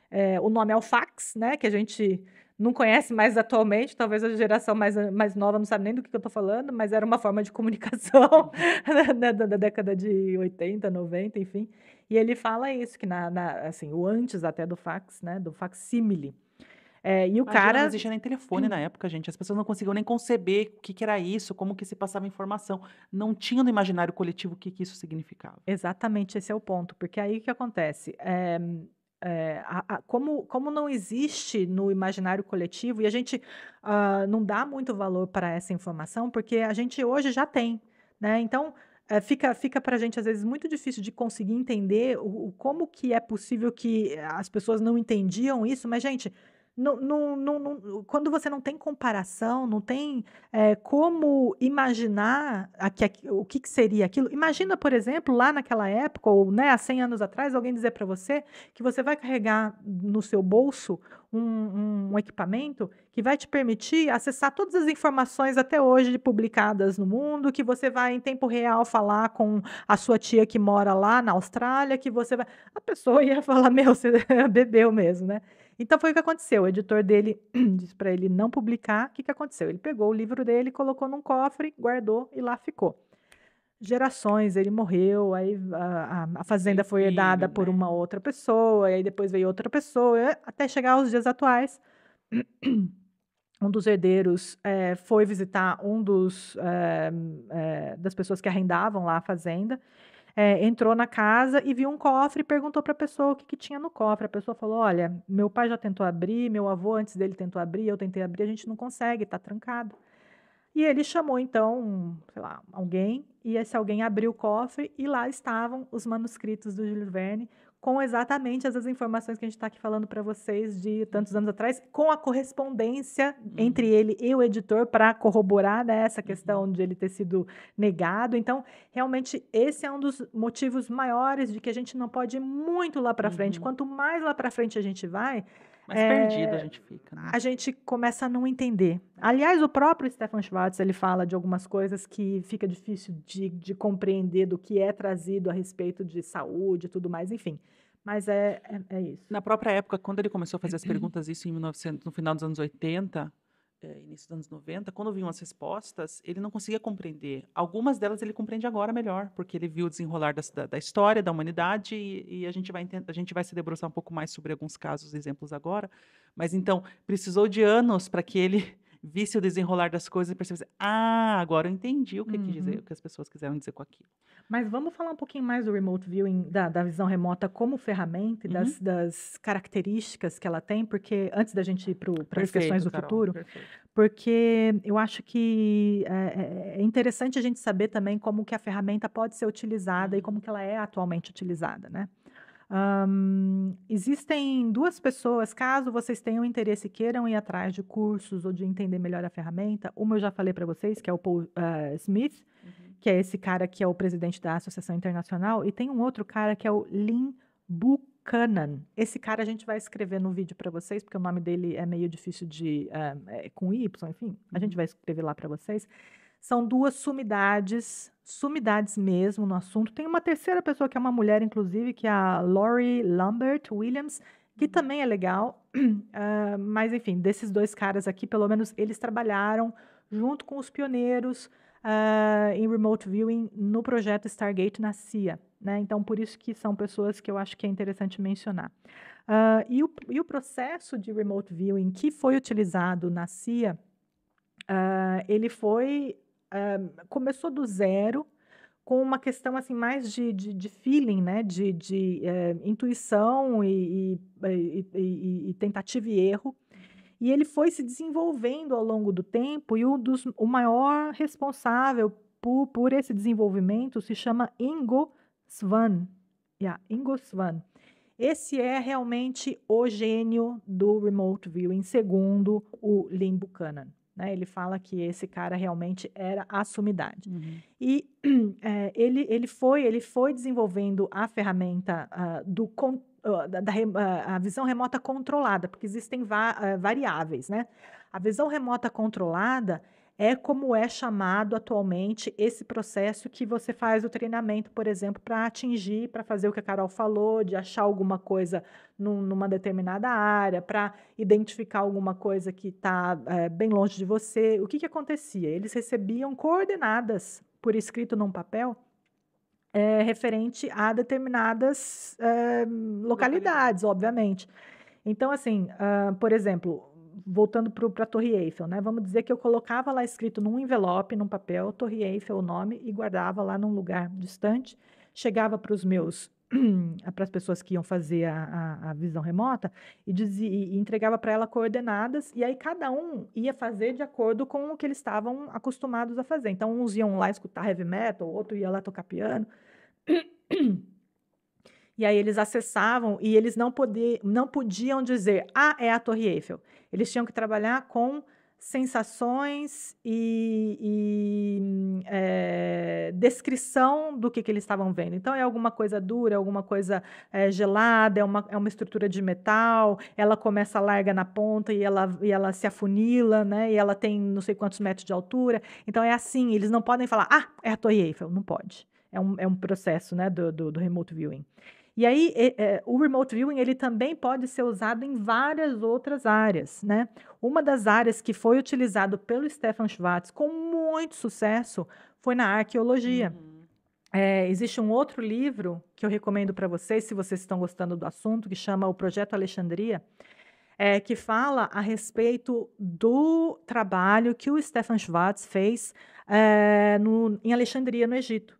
é, o nome ao fax, né? Que a gente não conhece mais atualmente, talvez a geração mais, mais nova não sabe nem do que eu estou falando, mas era uma forma de comunicação né, da, da, década de 80, 90, enfim. E ele fala isso, que na, na assim, o antes até do fax, né? Do facsímile. É, e o Imagina, cara. Não existia nem telefone na época, gente. As pessoas não conseguiam nem conceber o que, que era isso, como que se passava informação. Não tinha no imaginário coletivo o que, que isso significava. Exatamente, esse é o ponto. Porque aí o que acontece? É, é, a, a, como, como não existe no imaginário coletivo, e a gente uh, não dá muito valor para essa informação, porque a gente hoje já tem. Né? Então, é, fica, fica para a gente, às vezes, muito difícil de conseguir entender o, o, como que é possível que as pessoas não entendiam isso, mas, gente não, não, não, quando você não tem comparação, não tem é, como imaginar o que, que, seria aquilo. Imagina, por exemplo, lá naquela época, ou né, há 100 anos atrás, alguém dizer para você que você vai carregar no seu bolso um, um, equipamento que vai te permitir acessar todas as informações até hoje publicadas no mundo, que você vai em tempo real falar com a sua tia que mora lá na Austrália, que você vai. A pessoa ia falar, meu, você bebeu mesmo, né? Então foi o que aconteceu. O editor dele disse para ele não publicar. O que, que aconteceu? Ele pegou o livro dele, colocou num cofre, guardou e lá ficou. gerações. Ele morreu, aí a, a fazenda foi herdada por né? uma outra pessoa, e aí depois veio outra pessoa, até chegar aos dias atuais. Um dos herdeiros é, foi visitar um dos é, é, das pessoas que arrendavam lá a fazenda. Entrou na casa e viu um cofre e perguntou para a pessoa o que, que, tinha no cofre. A pessoa falou: Olha, meu pai já tentou abrir, meu avô antes dele tentou abrir, eu tentei abrir, a gente não consegue, está trancado. E ele chamou então, sei lá, alguém, e esse alguém abriu o cofre e lá estavam os manuscritos do Júlio Verne com exatamente essas informações que a gente está aqui falando para vocês de tantos anos atrás, com a correspondência uhum. entre ele e o editor para corroborar né, essa questão uhum. de ele ter sido negado. Então, realmente, esse é um dos motivos maiores de que a gente não pode ir muito lá para frente. Uhum. Quanto mais lá para frente a gente vai, mais é, perdido a gente fica. Né? A gente começa a não entender. Aliás, o próprio Stefan Schwartz ele fala de algumas coisas que fica difícil de, de compreender do que é trazido a respeito de saúde e tudo mais, enfim. Mas é, é, é, isso. Na própria época, quando ele começou a fazer as perguntas, isso em 1900, no final dos anos 80, é, início dos anos 90, quando vinham as respostas, ele não conseguia compreender. Algumas delas ele compreende agora melhor, porque ele viu o desenrolar da, da história, da humanidade, e, e, a, gente vai a gente vai se debruçar um pouco mais sobre alguns casos, exemplos agora. Mas então, precisou de anos para que ele visse o desenrolar das coisas e percebesse, ah, agora eu entendi o que, uhum. dizer, o que as pessoas quiseram dizer com aquilo. Mas vamos falar um pouquinho mais do remote viewing, da, da visão remota como ferramenta e das, uhum. das, características que ela tem, porque antes da gente ir para as questões do Carol, futuro, perfeito. porque eu acho que é, é, é, interessante a gente saber também como que a ferramenta pode ser utilizada uhum. e como que ela é atualmente utilizada, né? Um, existem duas pessoas, caso vocês tenham interesse e queiram ir atrás de cursos ou de entender melhor a ferramenta. Uma eu já falei para vocês, que é o Paul uh, Smith, uhum. que é esse cara que é o presidente da Associação Internacional, e tem um outro cara que é o Lynn Buchanan. Esse cara a gente vai escrever no vídeo para vocês, porque o nome dele é meio difícil de. Uh, é com Y, enfim, uhum. a gente uhum. vai escrever lá para vocês. São duas sumidades, sumidades mesmo no assunto. Tem uma terceira pessoa que é uma mulher, inclusive, que é a Lori Lambert Williams, que uhum. também é legal. Uh, mas, enfim, desses dois caras aqui, pelo menos eles trabalharam junto com os pioneiros uh, em remote viewing no projeto Stargate na CIA. Né? Então, por isso que são pessoas que eu acho que é interessante mencionar. Uh, e, o, e o processo de remote viewing que foi utilizado na CIA, ele foi começou do zero, com uma questão assim mais de, de, de feeling, né? de, de é, intuição e, e, e, e, tentativa e erro. E ele foi se desenvolvendo ao longo do tempo, e um dos, o maior responsável por, por esse desenvolvimento se chama Ingo Svan. Yeah, Ingo Svan. Esse é realmente o gênio do remote viewing, segundo o Lynn Buchanan. Né? Ele fala que esse cara realmente era a sumidade. Uhum. E é, ele, ele, foi, ele foi desenvolvendo a ferramenta uh, do uh, da, da uh, a visão remota controlada, porque existem va variáveis. Né? A visão remota controlada é como é chamado atualmente esse processo que você faz o treinamento, por exemplo, para atingir, para fazer o que a Carol falou, de achar alguma coisa num, numa determinada área, para identificar alguma coisa que está é, eh, bem longe de você. O que, que acontecia? Eles recebiam coordenadas por escrito num papel é, referente a determinadas é, localidades, obviamente. Então, assim, uh, por exemplo, voltando para a Torre Eiffel, né? Vamos dizer que eu colocava lá escrito num envelope, num papel, Torre Eiffel, o nome, e guardava lá num lugar distante. Chegava para os meus, para as pessoas que iam fazer a, a, a visão remota, e, dizia, e entregava para ela coordenadas, e aí cada um ia fazer de acordo com o que eles estavam acostumados a fazer. Então, uns iam lá escutar heavy metal, outro ia lá tocar piano. E aí eles acessavam e eles não, poder, não podiam dizer, ah, é a Torre Eiffel. Eles tinham que trabalhar com sensações e, e é, descrição do que, que eles estavam vendo. Então, é alguma coisa dura, é alguma coisa é, gelada, é uma, é uma estrutura de metal, ela começa larga na ponta e ela, e ela se afunila, né? E ela tem não sei quantos metros de altura. Então, é assim, eles não podem falar, ah, é a Torre Eiffel. Não pode. É um, é um processo né, do, do, do remote viewing. E aí, é, o remote viewing ele também pode ser usado em várias outras áreas, né? Uma das áreas que foi utilizado pelo Stefan Schwartz com muito sucesso foi na arqueologia. Uhum. É, existe um outro livro que eu recomendo para vocês, se vocês estão gostando do assunto, que chama O Projeto Alexandria, é, que fala a respeito do trabalho que o Stefan Schwartz fez é, no, em Alexandria, no Egito.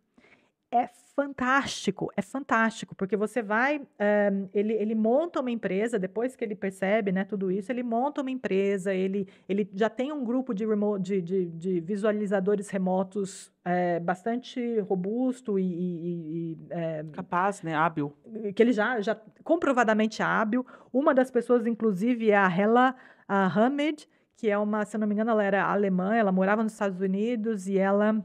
É fantástico, é fantástico, porque você vai, é, ele, ele monta uma empresa, depois que ele percebe né, tudo isso, ele monta uma empresa, ele, ele já tem um grupo de, remote, de, de, de visualizadores remotos é, bastante robusto e, e, e é, capaz, né, hábil. Que ele já, já comprovadamente hábil. Uma das pessoas, inclusive, é a Hella Hamid, que é uma, se não me engano, ela era alemã, ela morava nos Estados Unidos e ela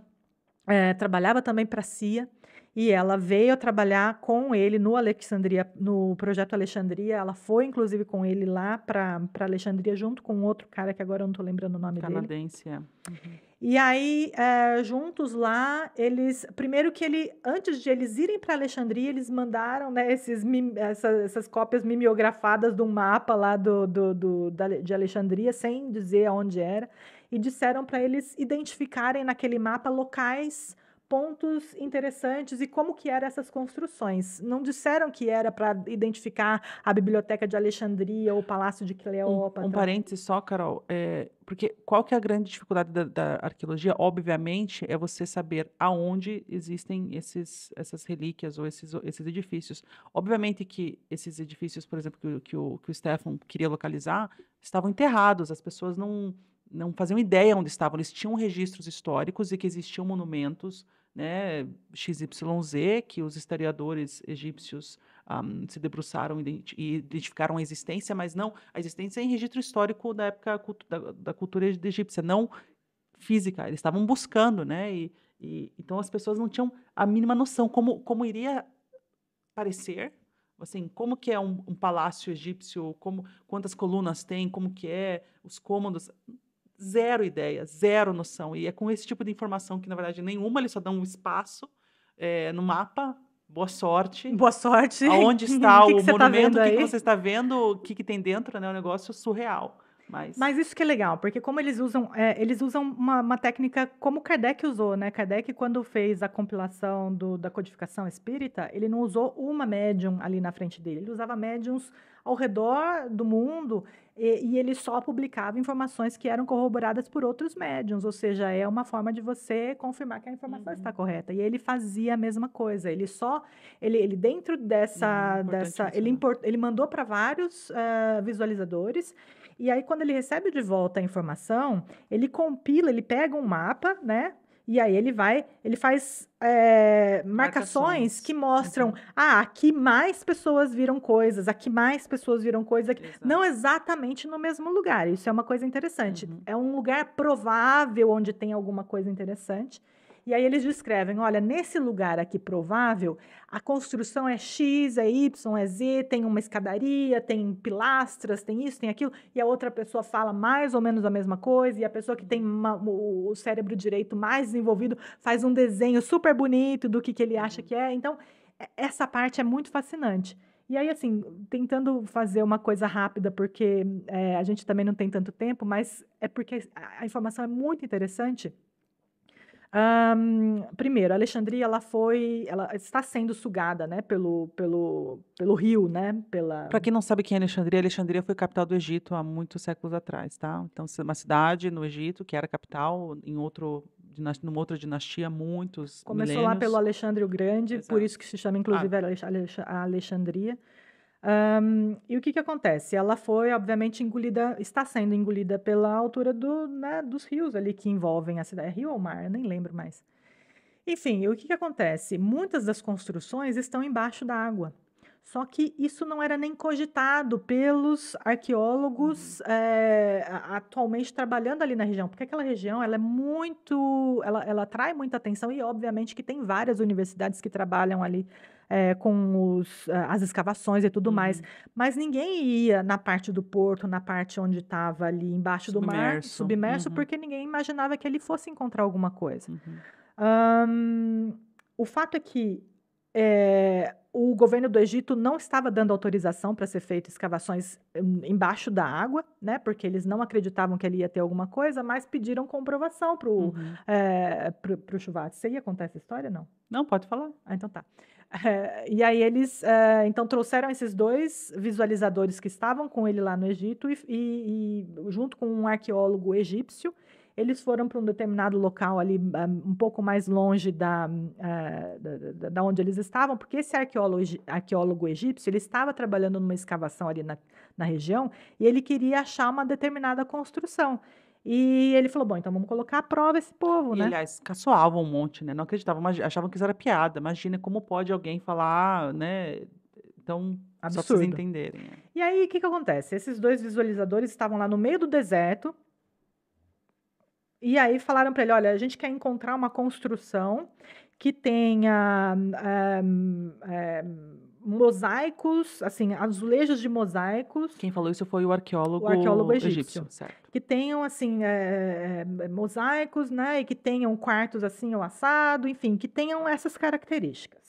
trabalhava também para a CIA. E ela veio trabalhar com ele no Alexandria, no projeto Alexandria. Ela foi, inclusive, com ele lá para Alexandria, junto com outro cara que agora eu não estou lembrando o nome Canadense, dele. Canadense, é. Uhum. E aí, é, juntos lá, eles. Primeiro que ele, antes de eles irem para Alexandria, eles mandaram né, esses, essas, essas cópias mimeografadas de um mapa lá do, do, do da, de Alexandria, sem dizer aonde era, e disseram para eles identificarem naquele mapa locais pontos interessantes e como que eram essas construções. Não disseram que era para identificar a biblioteca de Alexandria ou o palácio de Cleópatra. Um, um parênteses só, Carol, é, porque qual que é a grande dificuldade da, da, arqueologia? Obviamente, é você saber aonde existem esses, essas relíquias ou esses, esses edifícios. Obviamente que esses edifícios, por exemplo, que, que, o, que o Stefan queria localizar, estavam enterrados, as pessoas não não faziam ideia onde estavam. Eles tinham registros históricos e que existiam monumentos né, XYZ, que os historiadores egípcios um, se debruçaram e identificaram a existência, mas não a existência em registro histórico da época da, da cultura egípcia, não física. Eles estavam buscando, né? E, e, então as pessoas não tinham a mínima noção como, como iria parecer, assim, como que é um, um palácio egípcio, como quantas colunas tem, como que é os cômodos zero ideia, zero noção. E é com esse tipo de informação que, na verdade, nenhuma, eles só dão um espaço é, no mapa. Boa sorte. Boa sorte. Aonde está que o que tá monumento, tá o que, que, você está vendo, o que, que tem dentro, né? É um negócio surreal. Mas... Mas isso que é legal, porque como eles usam, é, eles usam uma, uma, técnica como Kardec usou, né? Kardec, quando fez a compilação do, da codificação espírita, ele não usou uma médium ali na frente dele, ele usava médiums ao redor do mundo e, e, ele só publicava informações que eram corroboradas por outros médiums, ou seja, é uma forma de você confirmar que a informação uhum. está correta. E ele fazia a mesma coisa. Ele só, ele, ele dentro dessa, uhum, dessa, ele import, ele mandou para vários uh, visualizadores. E aí, quando ele recebe de volta a informação, ele compila, ele pega um mapa, né? E aí ele vai, ele faz é, marcações, marcações, que mostram, uhum. ah, aqui mais pessoas viram coisas, aqui mais pessoas viram coisas, não exatamente no mesmo lugar. Isso é uma coisa interessante. Uhum. É um lugar provável onde tem alguma coisa interessante. E aí eles descrevem: olha, nesse lugar aqui provável, a construção é X, é Y, é Z, tem uma escadaria, tem pilastras, tem isso, tem aquilo, e a outra pessoa fala mais ou menos a mesma coisa, e a pessoa que tem uma, o cérebro direito mais desenvolvido faz um desenho super bonito do que, que ele acha que é. Então, essa parte é muito fascinante. E aí, assim, tentando fazer uma coisa rápida, porque é, a gente também não tem tanto tempo, mas é porque a informação é muito interessante. Um, primeiro, Alexandria ela foi, ela está sendo sugada, né, pelo, pelo, pelo rio, né, pela. Para quem não sabe quem é Alexandria, Alexandria foi capital do Egito há muitos séculos atrás, tá? Então, uma cidade no Egito que era capital em outro numa outra dinastia, muitos Começou milênios. lá pelo Alexandre o Grande, Exato. por isso que se chama inclusive ah. Alexandria. Um, e o que, que acontece? Ela foi, obviamente, engolida, está sendo engolida pela altura do, né, dos rios ali que envolvem a cidade. É rio ou mar? Eu nem lembro mais. Enfim, o que, que acontece? Muitas das construções estão embaixo da água. Só que isso não era nem cogitado pelos arqueólogos uhum. é, atualmente trabalhando ali na região, porque aquela região ela é muito, ela, ela atrai muita atenção e obviamente que tem várias universidades que trabalham ali é, com os, as escavações e tudo uhum. mais. Mas ninguém ia na parte do porto, na parte onde estava ali embaixo submerso. do mar, submerso, uhum. porque ninguém imaginava que ele fosse encontrar alguma coisa. Um, uhum. o fato é que é, o governo do Egito não estava dando autorização para ser feito escavações hum, embaixo da água, né? Porque eles não acreditavam que ali ia ter alguma coisa, mas pediram comprovação para o uhum. é, pro, ia contar essa história, não? Não, pode falar. Ah, então tá. E aí eles é, então trouxeram esses dois visualizadores que estavam com ele lá no Egito e, e, e junto com um arqueólogo egípcio eles foram para um determinado local ali, ah, um pouco mais longe da, uh, da, da, onde eles estavam, porque esse arqueólogo, arqueólogo egípcio, ele estava trabalhando numa escavação ali na, na região e ele queria achar uma determinada construção. E ele falou: bom, então vamos colocar à prova esse povo, e, né? Aliás, caçoavam um monte, né? Não acreditavam, achavam que isso era piada. Imagina como pode alguém falar, né? Então, Absurdo. só vocês entenderem. Né? E aí, o que, que acontece? Esses dois visualizadores estavam lá no meio do deserto, e aí falaram para ele: olha, a gente quer encontrar uma construção que tenha é, é, mosaicos, assim, azulejos de mosaicos. Quem falou isso foi o arqueólogo, o arqueólogo egípcio, egípcio certo. que tenham assim é, mosaicos, né, e que tenham quartos assim ou assado, enfim, que tenham essas características.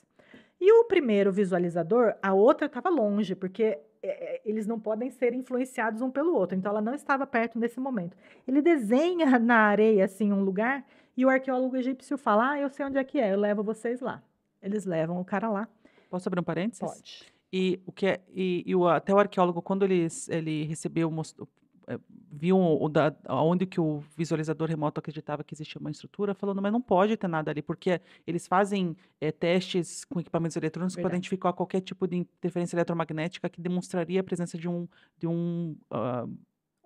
E o primeiro visualizador, a outra estava longe, porque é, é, eles não podem ser influenciados um pelo outro. Então, ela não estava perto nesse momento. Ele desenha na areia, assim, um lugar, e o arqueólogo egípcio fala, ah, eu sei onde é que é, eu levo vocês lá. Eles levam o cara lá. Posso abrir um parênteses? Pode. E, o que é, e, e o, até o arqueólogo, quando ele, ele recebeu, é, viu o, da, onde que o visualizador remoto acreditava que existia uma estrutura, falando, mas não pode ter nada ali, porque eles fazem é, testes com equipamentos eletrônicos para identificar qualquer tipo de interferência eletromagnética que demonstraria a presença de um, de um uh,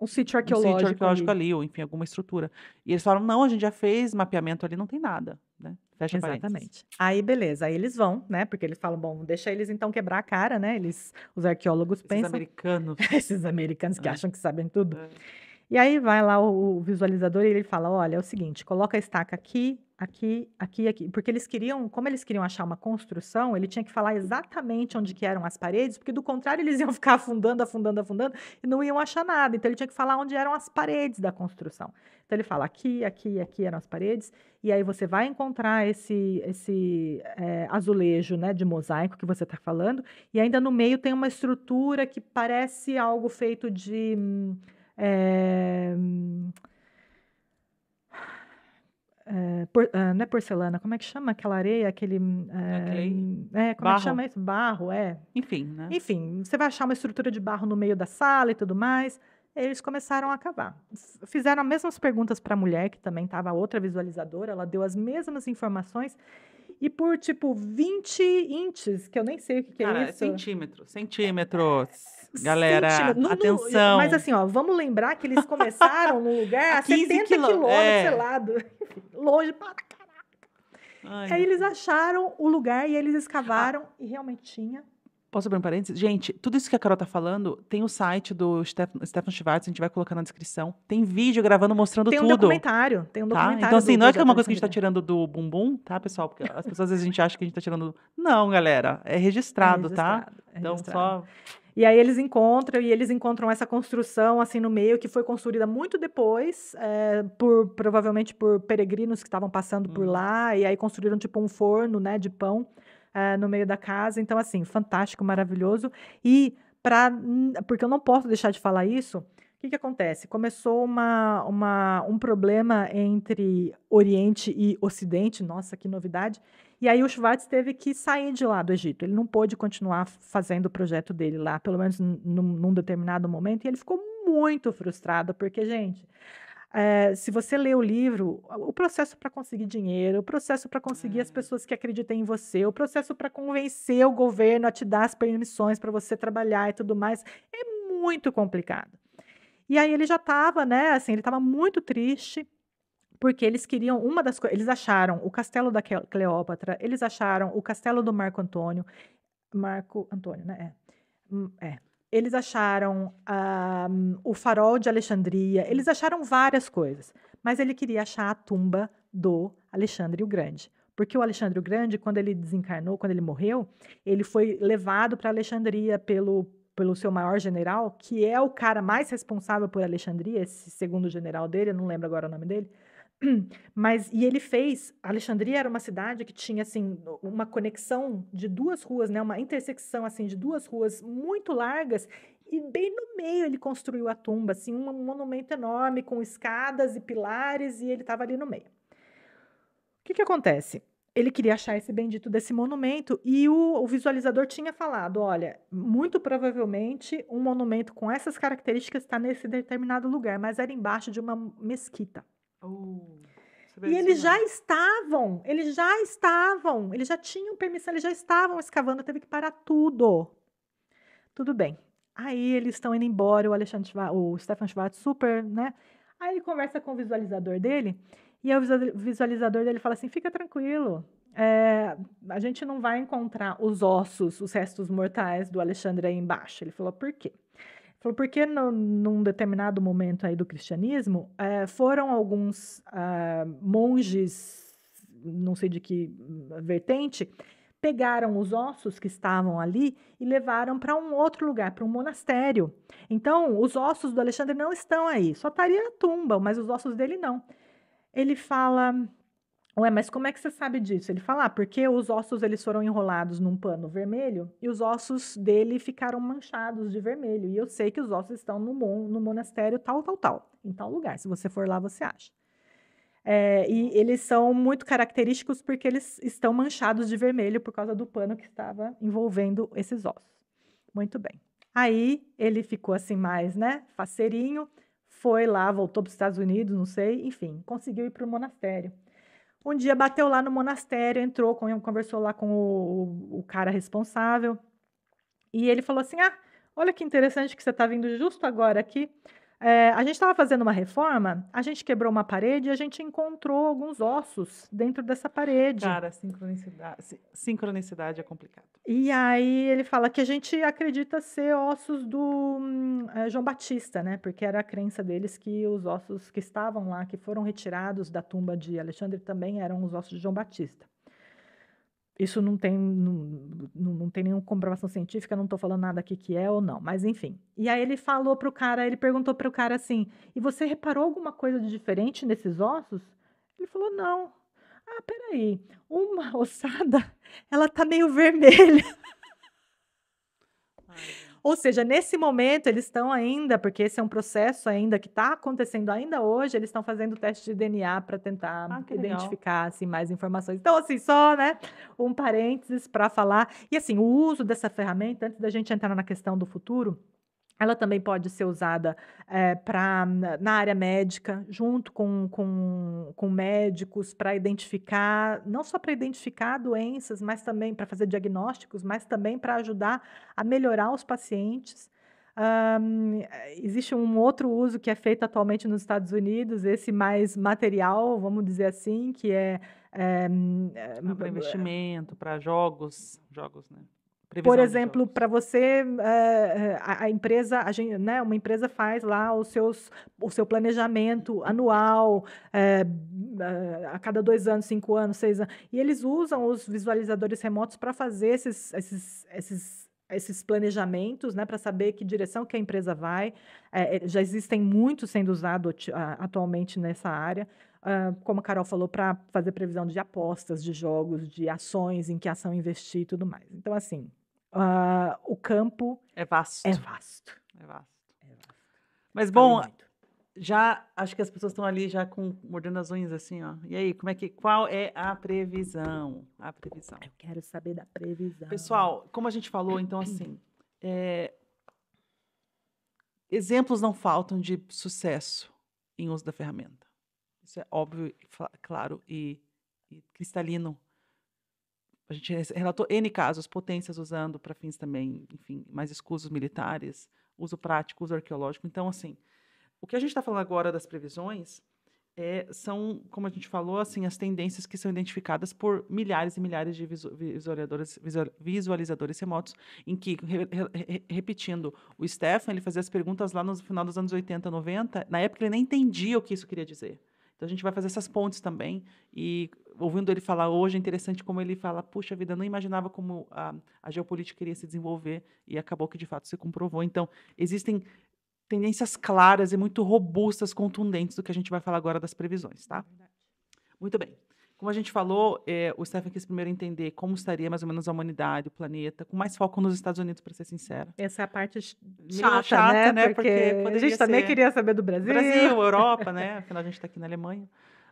um sítio arqueológico, um sítio arqueológico ali. ali. ou enfim, alguma estrutura. E eles falaram, não, a gente já fez mapeamento ali, não tem nada, né? Fecha Exatamente. Parênteses. Aí, beleza, aí eles vão, né? Porque eles falam, bom, deixa eles então quebrar a cara, né? Eles, os arqueólogos esses pensam... americanos. esses americanos que é. acham que sabem tudo. É. E aí vai lá o, o visualizador e ele fala, olha, é o seguinte, coloca a estaca aqui, aqui, aqui, aqui. Porque eles queriam, como eles queriam achar uma construção, ele tinha que falar exatamente onde que eram as paredes, porque do contrário eles iam ficar afundando, afundando, afundando e não iam achar nada. Então ele tinha que falar onde eram as paredes da construção. Então ele fala aqui, aqui, aqui eram as paredes e aí você vai encontrar esse, esse é, azulejo, né, de mosaico que você está falando e ainda no meio tem uma estrutura que parece algo feito de é, é, por, uh, não é porcelana, como é que chama aquela areia, aquele... É, é como barro. é que chama isso? Barro, é. Enfim, né? Enfim, você vai achar uma estrutura de barro no meio da sala e tudo mais. Eles começaram a cavar. Fizeram as mesmas perguntas para a mulher, que também estava outra visualizadora, ela deu as mesmas informações. E por, tipo, 20 inches, que eu nem sei o que, que Cara, é isso. centímetros. Centímetros. Galera, no, atenção. mas assim, ó, vamos lembrar que eles começaram no lugar a, a 70 quilômetros, é. sei lá, do, longe para caraca. Ai, Aí eles acharam o lugar e eles escavaram ah. e realmente tinha. Posso abrir um parênteses? Gente, tudo isso que a Carol tá falando, tem o site do Stefan, Stefan Schwartz, a gente vai colocar na descrição. Tem vídeo gravando mostrando tem tudo. Tem um documentário, tem um tá? documentário. Então, assim, não é que é uma coisa que a gente tá tirando do bumbum, tá, pessoal? Porque as pessoas às vezes a gente acha que a gente tá tirando. Não, galera, é registrado, é registrado tá? É então, registrado. só. E aí eles encontram, e eles encontram essa construção assim no meio, que foi construída muito depois, é, por provavelmente por peregrinos que estavam passando hum. por uhum. lá, e aí construíram tipo um forno, né, de pão uh, no meio da casa. Então, assim, fantástico, maravilhoso. E para. Porque eu não posso deixar de falar isso. O que, que acontece? Começou uma, uma, um problema entre Oriente e Ocidente, nossa, que novidade, e aí o Schwartz teve que sair de lá do Egito. Ele não pôde continuar fazendo o projeto dele lá, pelo menos num, num determinado momento, e ele ficou muito frustrado, porque, gente, é, se você lê o livro, o processo para conseguir dinheiro, o processo para conseguir as é. pessoas que acreditem em você, o processo para convencer o governo a te dar as permissões para você trabalhar e tudo mais, é muito complicado. E aí ele já estava, né, assim, ele estava muito triste, porque eles queriam uma das coisas, eles acharam o castelo da Cleópatra, eles acharam o castelo do Marco Antônio, Marco Antônio, né? É, hum, é. Eles acharam um, o farol de Alexandria, eles acharam várias coisas, mas ele queria achar a tumba do Alexandre o Grande. Porque o Alexandre o Grande, quando ele desencarnou, quando ele morreu, ele foi levado para Alexandria pelo, pelo seu maior general, que é o cara mais responsável por Alexandria, esse segundo general dele, eu não lembro agora o nome dele, Mas e ele fez, Alexandria era uma cidade que tinha assim uma conexão de duas ruas, né, uma intersecção assim de duas ruas muito largas e bem no meio ele construiu a tumba, assim, um monumento enorme com escadas e pilares e ele estava ali no meio. O que que acontece? Ele queria achar esse bendito desse monumento e o, o, visualizador tinha falado: olha, muito provavelmente um monumento com essas características está nesse determinado lugar, mas era embaixo de uma mesquita. Uh, e eles já estavam, eles já estavam, eles já tinham permissão, eles já estavam escavando, teve que parar tudo. Tudo bem. Aí eles estão indo embora, o Alexandre o Stefan Schwartz super, né? Aí ele conversa com o visualizador dele, e o visualizador dele fala assim: fica tranquilo, é, a gente não vai encontrar os ossos, os restos mortais do Alexandre aí embaixo. Ele falou: por quê? Falou, porque no, num determinado momento aí do cristianismo, é, foram alguns ah, monges, não sei de que vertente, pegaram os ossos que estavam ali e levaram para um outro lugar, para um monastério. Então, os ossos do Alexandre não estão aí, só estaria a tumba, mas os ossos dele não. Ele fala, Ué, mas como é que você sabe disso? Ele fala, ah, porque os ossos eles foram enrolados num pano vermelho e os ossos dele ficaram manchados de vermelho. E eu sei que os ossos estão no, mon no monastério tal, tal, tal, em tal lugar. Se você for lá, você acha. É, e eles são muito característicos porque eles estão manchados de vermelho por causa do pano que estava envolvendo esses ossos. Muito bem. Aí ele ficou assim mais, né, faceirinho, foi lá, voltou para os Estados Unidos, não sei, enfim, conseguiu ir para o monastério. Um dia bateu lá no monastério, entrou, conversou lá com o, o cara responsável. E ele falou assim: Ah, olha que interessante que você está vindo justo agora aqui. É, a gente estava fazendo uma reforma, a gente quebrou uma parede e a gente encontrou alguns ossos dentro dessa parede. Cara, sincronicidade, sincronicidade é complicado. E aí ele fala que a gente acredita ser ossos do hum, é, João Batista, né? Porque era a crença deles que os ossos que estavam lá, que foram retirados da tumba de Alexandre, também eram os ossos de João Batista. Isso não tem, não, não tem nenhuma comprovação científica, não estou falando nada aqui que é ou não, mas enfim. E aí ele falou para o cara, ele perguntou para o cara assim: e você reparou alguma coisa de diferente nesses ossos? Ele falou: não. Ah, peraí, uma ossada, ela tá meio vermelha. Ou seja, nesse momento eles estão ainda, porque esse é um processo ainda que está acontecendo ainda hoje, eles estão fazendo teste de DNA para tentar ah, identificar assim, mais informações. Então, assim, só né, um parênteses para falar. E assim, o uso dessa ferramenta, antes da gente entrar na questão do futuro, ela também pode ser usada é, pra, na área médica, junto com, com, com médicos, para identificar, não só para identificar doenças, mas também para fazer diagnósticos, mas também para ajudar a melhorar os pacientes. Um, existe um outro uso que é feito atualmente nos Estados Unidos, esse mais material, vamos dizer assim, que é. é, é para investimento, para jogos, jogos, né? Previsão Por exemplo, para você, uh, a, a, empresa, a gente, né, uma empresa faz lá os seus, o seu planejamento anual, uh, a cada dois anos, cinco anos, seis anos, e eles usam os visualizadores remotos para fazer esses, esses, esses, esses planejamentos, né, para saber que direção que a empresa vai. já existem muitos sendo usados atualmente nessa área. Uh, como a Carol falou, para fazer previsão de apostas, de jogos, de ações, em que ação investir e tudo mais. Então, assim, uh, o campo é vasto. É vasto. É vasto. É vasto. Mas, bom, já acho que as pessoas estão ali já com mordendo as unhas assim, ó. E aí, como é que qual é a previsão? A previsão. Eu quero saber da previsão. Pessoal, como a gente falou, então assim, é, exemplos não faltam de sucesso em uso da ferramenta. Isso é óbvio, claro e, e cristalino. A gente relatou N casos, potências usando para fins também, enfim, mais escusos militares, uso prático, uso arqueológico. Então, assim, o que a gente está falando agora das previsões é, são, como a gente falou, assim, as tendências que são identificadas por milhares e milhares de visualizadores, visualizadores remotos, em que, re, re, repetindo, o Stefan ele fazia as perguntas lá no final dos anos 80, 90, na época ele nem entendia o que isso queria dizer. Então a gente vai fazer essas pontes também. E ouvindo ele falar hoje, é interessante como ele fala: puxa vida, não imaginava como a, a geopolítica iria se desenvolver e acabou que de fato se comprovou. Então existem tendências claras e muito robustas, contundentes do que a gente vai falar agora das previsões, tá? Muito bem. Como a gente falou, é, o Stephen quis primeiro entender como estaria mais ou menos a humanidade, o planeta, com mais foco nos Estados Unidos, para ser sincera. Essa é a parte chata, chata né? Porque, Porque a gente também queria saber do Brasil. Brasil, Europa, né? Afinal, a gente está aqui na Alemanha.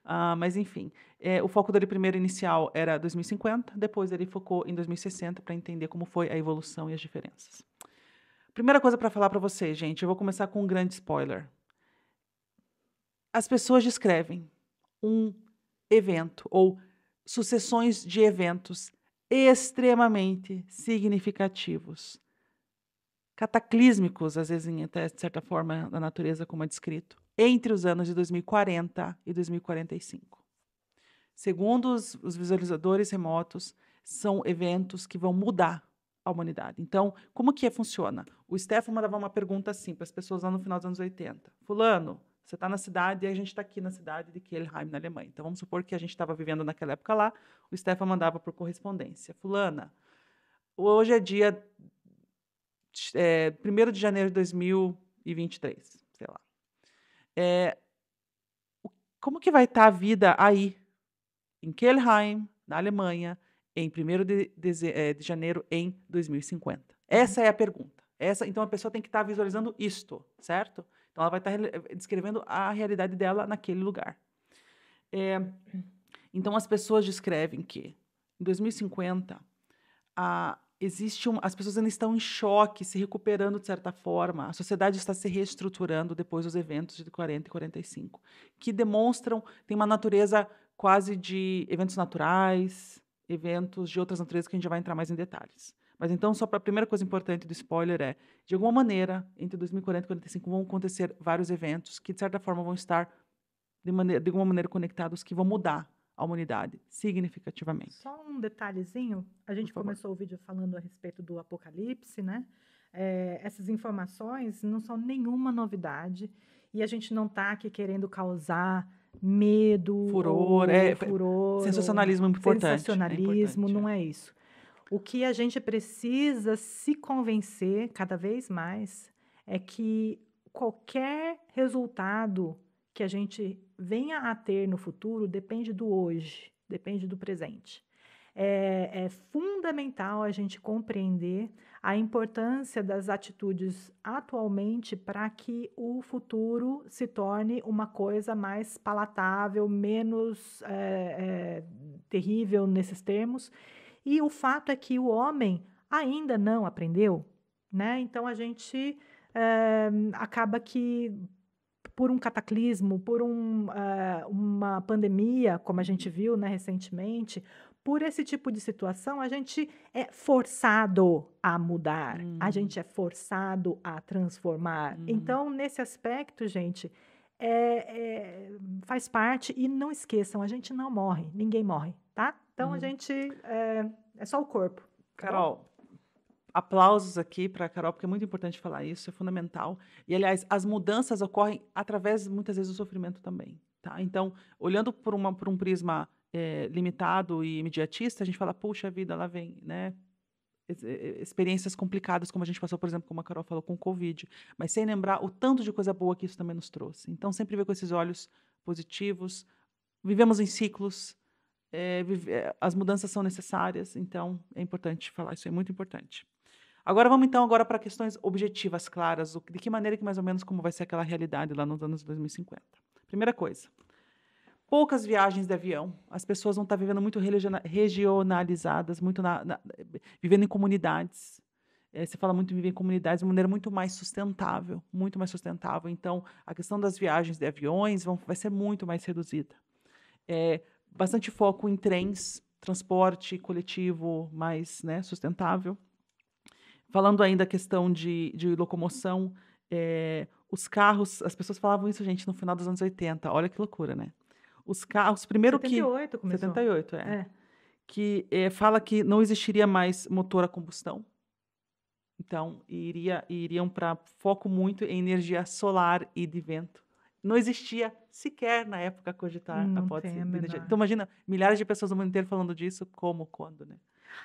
Uh, mas, enfim, é, o foco dele primeiro inicial era 2050, depois ele focou em 2060 para entender como foi a evolução e as diferenças. Primeira coisa para falar para vocês, gente, eu vou começar com um grande spoiler. As pessoas descrevem um evento ou sucessões de eventos extremamente significativos, cataclísmicos, às vezes, até de certa forma, na natureza, como é descrito, entre os anos de 2040 e 2045. Segundo os, os visualizadores remotos, são eventos que vão mudar a humanidade. Então, como que funciona? O Stefan mandava uma pergunta assim para as pessoas lá no final dos anos 80. Fulano, você está na cidade e a gente está aqui na cidade de Kelheim, na Alemanha. Então, vamos supor que a gente estava vivendo naquela época lá, o Stefan mandava por correspondência. Fulana, hoje é dia é, 1 de janeiro de 2023, sei lá. É, como que vai estar tá a vida aí, em Kelheim, na Alemanha, em 1 de, de, é, de janeiro em 2050? Essa é a pergunta. Essa, então, a pessoa tem que estar tá visualizando isto, certo? Então, ela vai estar eh, descrevendo a realidade dela naquele lugar. É, então, as pessoas descrevem que em 2050 a, existe um, as pessoas ainda estão em choque, se recuperando de certa forma. A sociedade está se reestruturando depois dos eventos de 40 e 45, que demonstram tem uma natureza quase de eventos naturais, eventos de outras naturezas que a gente vai entrar mais em detalhes. Mas então, só para a primeira coisa importante do spoiler é, de alguma maneira, entre 2040 e 2045 vão acontecer vários eventos que, de certa forma, vão estar de, maneira, de alguma maneira conectados, que vão mudar a humanidade significativamente. Só um detalhezinho, a gente começou o vídeo falando a respeito do apocalipse, né? É, essas informações não são nenhuma novidade e a gente não está aqui querendo causar medo, furor, é, furor, sensacionalismo importante. Sensacionalismo, é importante, não é. é isso. O que a gente precisa se convencer cada vez mais é que qualquer resultado que a gente venha a ter no futuro depende do hoje, depende do presente. É, é, fundamental a gente compreender a importância das atitudes atualmente para que o futuro se torne uma coisa mais palatável, menos é, é terrível nesses termos e o fato é que o homem ainda não aprendeu, né? Então a gente é, acaba que por um cataclismo, por um, uh, uma pandemia, como a gente viu né, recentemente, por esse tipo de situação, a gente é forçado a mudar, hum. a gente é forçado a transformar. Hum. Então, nesse aspecto, gente, é, é, faz parte e não esqueçam, a gente não morre, ninguém morre, tá? Então, a uhum. gente. É, é, só o corpo. Tá Carol, aplausos aqui para a Carol, porque é muito importante falar isso, é fundamental. E, aliás, as mudanças ocorrem através, muitas vezes, do sofrimento também. Tá? Então, olhando por, uma, por um prisma é, limitado e imediatista, a gente fala, puxa vida, lá vem, né? experiências complicadas, como a gente passou, por exemplo, como a Carol falou, com o Covid, mas sem lembrar o tanto de coisa boa que isso também nos trouxe. Então, sempre ver com esses olhos positivos. Vivemos em ciclos, é, as mudanças são necessárias, então é importante falar, isso é muito importante. Agora vamos então agora para questões objetivas, claras, de que maneira que mais ou menos como vai ser aquela realidade lá nos anos 2050. Primeira coisa, poucas viagens de avião, as pessoas vão estar vivendo muito regionalizadas, muito na, na, vivendo em comunidades. É, você fala muito em viver em comunidades de maneira muito mais sustentável, muito mais sustentável. Então, a questão das viagens de aviões vão, vai ser muito mais reduzida. É, bastante foco em trens, transporte coletivo mais né, sustentável. Falando ainda a questão de, de locomoção, é, os carros, as pessoas falavam isso, gente, no final dos anos 80. Olha que loucura, né? Os carros, primeiro 78 que... Começou. 78, é. é. Que é, fala que não existiria mais motor a combustão. Então, iria, iriam para foco muito em energia solar e de vento não existia sequer na época cogitar não a hipótese de Então imagina milhares de pessoas no mundo inteiro falando disso, como, quando, né?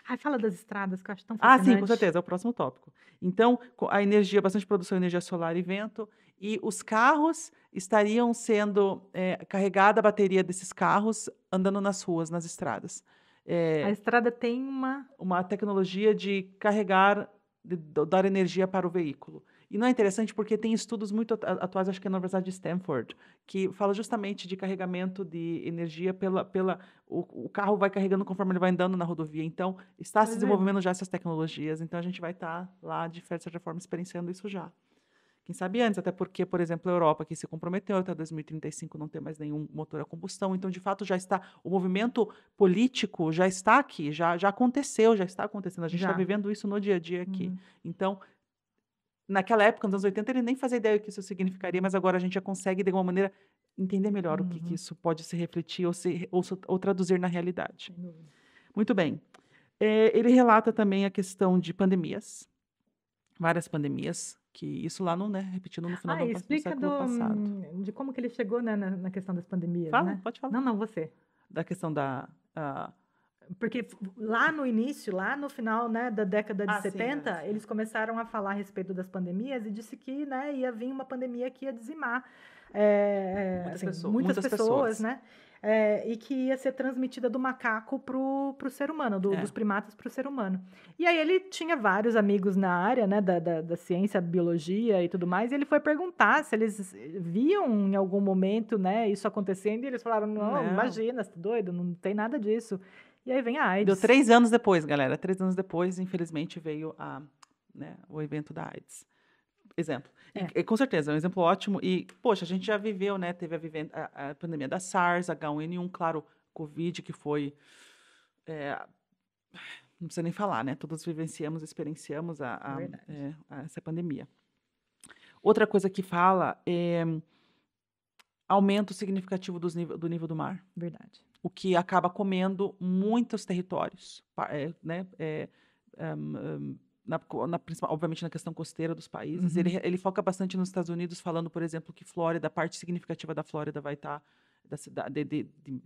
Ai, fala das estradas, que eu acho tão fascinante. Ah, sim, com certeza, é o próximo tópico. Então, a energia, bastante produção de energia solar e vento, e os carros estariam sendo é, carregada a bateria desses carros andando nas ruas, nas estradas. É, a estrada tem uma uma tecnologia de carregar, de, de dar energia para o veículo. E não é interessante porque tem estudos muito atuais, acho que é na Universidade de Stanford, que fala justamente de carregamento de energia pela. pela o, o carro vai carregando conforme ele vai andando na rodovia. Então, está se é desenvolvendo já essas tecnologias. Então, a gente vai estar tá lá, de certa forma, experienciando isso já. Quem sabe antes, até porque, por exemplo, a Europa que se comprometeu até 2035 não ter mais nenhum motor a combustão. Então, de fato, já está o movimento político já está aqui, já, já aconteceu, já está acontecendo. A gente está vivendo isso no dia a dia aqui. Uhum. Então, naquela época, nos anos 80, ele nem fazia ideia do que isso significaria, mas agora a gente já consegue, de alguma maneira, entender melhor uhum. o que, que, uhum. isso pode se refletir ou, se, ou, ou traduzir na realidade. Muito bem. É, ele relata também a questão de pandemias, várias pandemias, que isso lá não, né, repetindo no final ah, do, explica do, do passado. Hum, de como que ele chegou né, na, na questão das pandemias, Fala, né? pode falar. Não, não, você. Da questão da... Uh, porque lá no início, lá no final né, da década de ah, 70, sim, é. eles começaram a falar a respeito das pandemias e disse que né, ia vir uma pandemia que ia dizimar é, muitas, assim, pessoas, muitas, muitas pessoas, pessoas, né? É, e que ia ser transmitida do macaco para o ser humano, do, é. dos primatas para o ser humano. E aí ele tinha vários amigos na área né, da, da, da, ciência, biologia e tudo mais, e ele foi perguntar se eles viam em algum momento né, isso acontecendo, e eles falaram, não, não. imagina, você tá doido, não tem nada disso. E aí vem a AIDS. Deu três anos depois, galera. Três anos depois, infelizmente, veio a, né, o evento da AIDS. Exemplo. É. E, com certeza, é um exemplo ótimo. E, poxa, a gente já viveu, né? Teve a, a, a pandemia da SARS, H1N1, claro, Covid, que foi. É, não precisa nem falar, né? Todos vivenciamos, experienciamos a, a, é, a essa pandemia. Outra coisa que fala é aumento significativo dos nível, do nível do mar. Verdade o que acaba comendo muitos territórios, é, né? É, um, na, na, obviamente na questão costeira dos países. Uhum. Ele, ele foca bastante nos Estados Unidos, falando, por exemplo, que Flórida, parte significativa da Flórida vai estar tá, da cidade, de, de, de,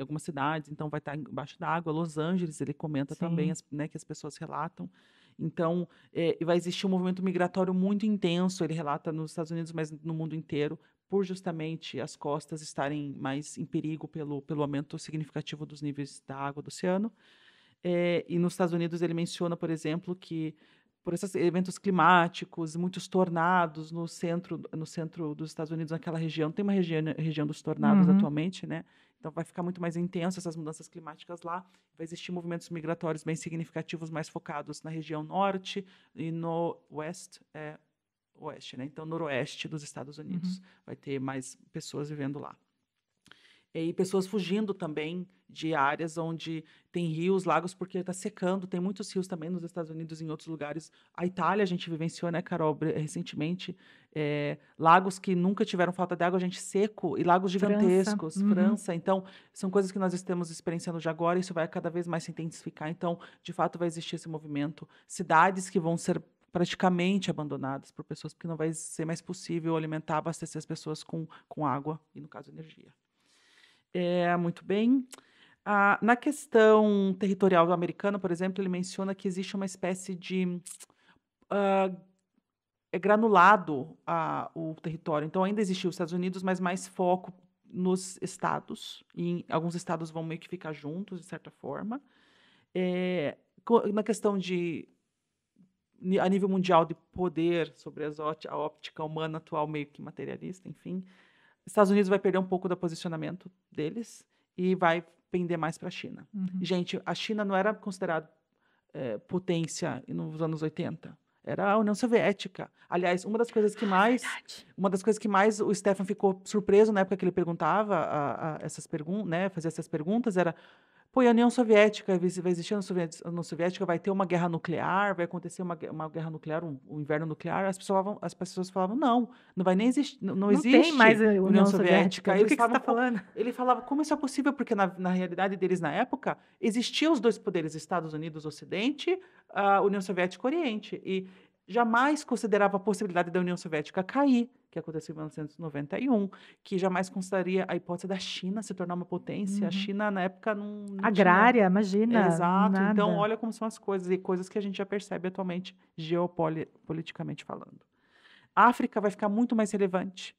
algumas cidades, então vai estar tá embaixo d'água. Los Angeles, ele comenta Sim. também, as, né, que as pessoas relatam. Então, é, vai existir um movimento migratório muito intenso, ele relata nos Estados Unidos, mas no mundo inteiro, por justamente as costas estarem mais em perigo pelo, pelo aumento significativo dos níveis da água do oceano. É, e nos Estados Unidos ele menciona, por exemplo, que por esses eventos climáticos, muitos tornados no centro, no centro dos Estados Unidos, naquela região, tem uma região, região dos tornados uhum. atualmente, né? Então vai ficar muito mais intenso essas mudanças climáticas lá. Vai existir movimentos migratórios bem significativos, mais focados na região norte e no oeste, é, oeste, né? Então, noroeste dos Estados Unidos. Uhum. Vai ter mais pessoas vivendo lá. E pessoas fugindo também de áreas onde tem rios, lagos, porque está secando. Tem muitos rios também nos Estados Unidos e em outros lugares. A Itália, a gente vivenciou, né, Carol, recentemente, é, lagos que nunca tiveram falta de água, a gente seco, e lagos gigantescos, França. Uhum. França. Então, são coisas que nós estamos experienciando já agora, e isso vai cada vez mais se intensificar. Então, de fato, vai existir esse movimento. Cidades que vão ser praticamente abandonadas por pessoas, porque não vai ser mais possível alimentar, abastecer as pessoas com, com água e, no caso, energia. É, muito bem. Ah, na questão territorial americana, por exemplo, ele menciona que existe uma espécie de. Uh, é granulado uh, o território. Então, ainda existe os Estados Unidos, mas mais foco nos estados. E alguns estados vão meio que ficar juntos, de certa forma. É, na questão de a nível mundial de poder sobre as a óptica humana atual meio que materialista, enfim, Estados Unidos vai perder um pouco do posicionamento deles e vai pender mais para a China. Uhum. Gente, a China não era considerada é, potência nos anos 80. Era a União Soviética. Aliás, uma das coisas que ah, mais, uma das coisas que mais o Stefan ficou surpreso na época que ele perguntava a, a essas perguntas, né, fazia essas perguntas, era Pô, e a União Soviética, vai existir a União Soviética, vai ter uma guerra nuclear, vai acontecer uma, uma guerra nuclear, um, um inverno nuclear. As pessoas, falavam, as pessoas falavam, não, não vai nem existir, não, não, não existe tem mais a União, União Soviética. Soviética. o que, que você está falando? Ele falava, como isso é possível? Porque na, na realidade deles na época, existiam os dois poderes, Estados Unidos, Ocidente, a União Soviética, Oriente. E jamais considerava a possibilidade da União Soviética cair, que aconteceu em 1991, que jamais consideraria a hipótese da China se tornar uma potência. Uhum. A China, na época, não. não Agrária, tinha... imagina. Exato. Nada. Então, olha como são as coisas, e coisas que a gente já percebe atualmente, geopoliticamente falando. A África vai ficar muito mais relevante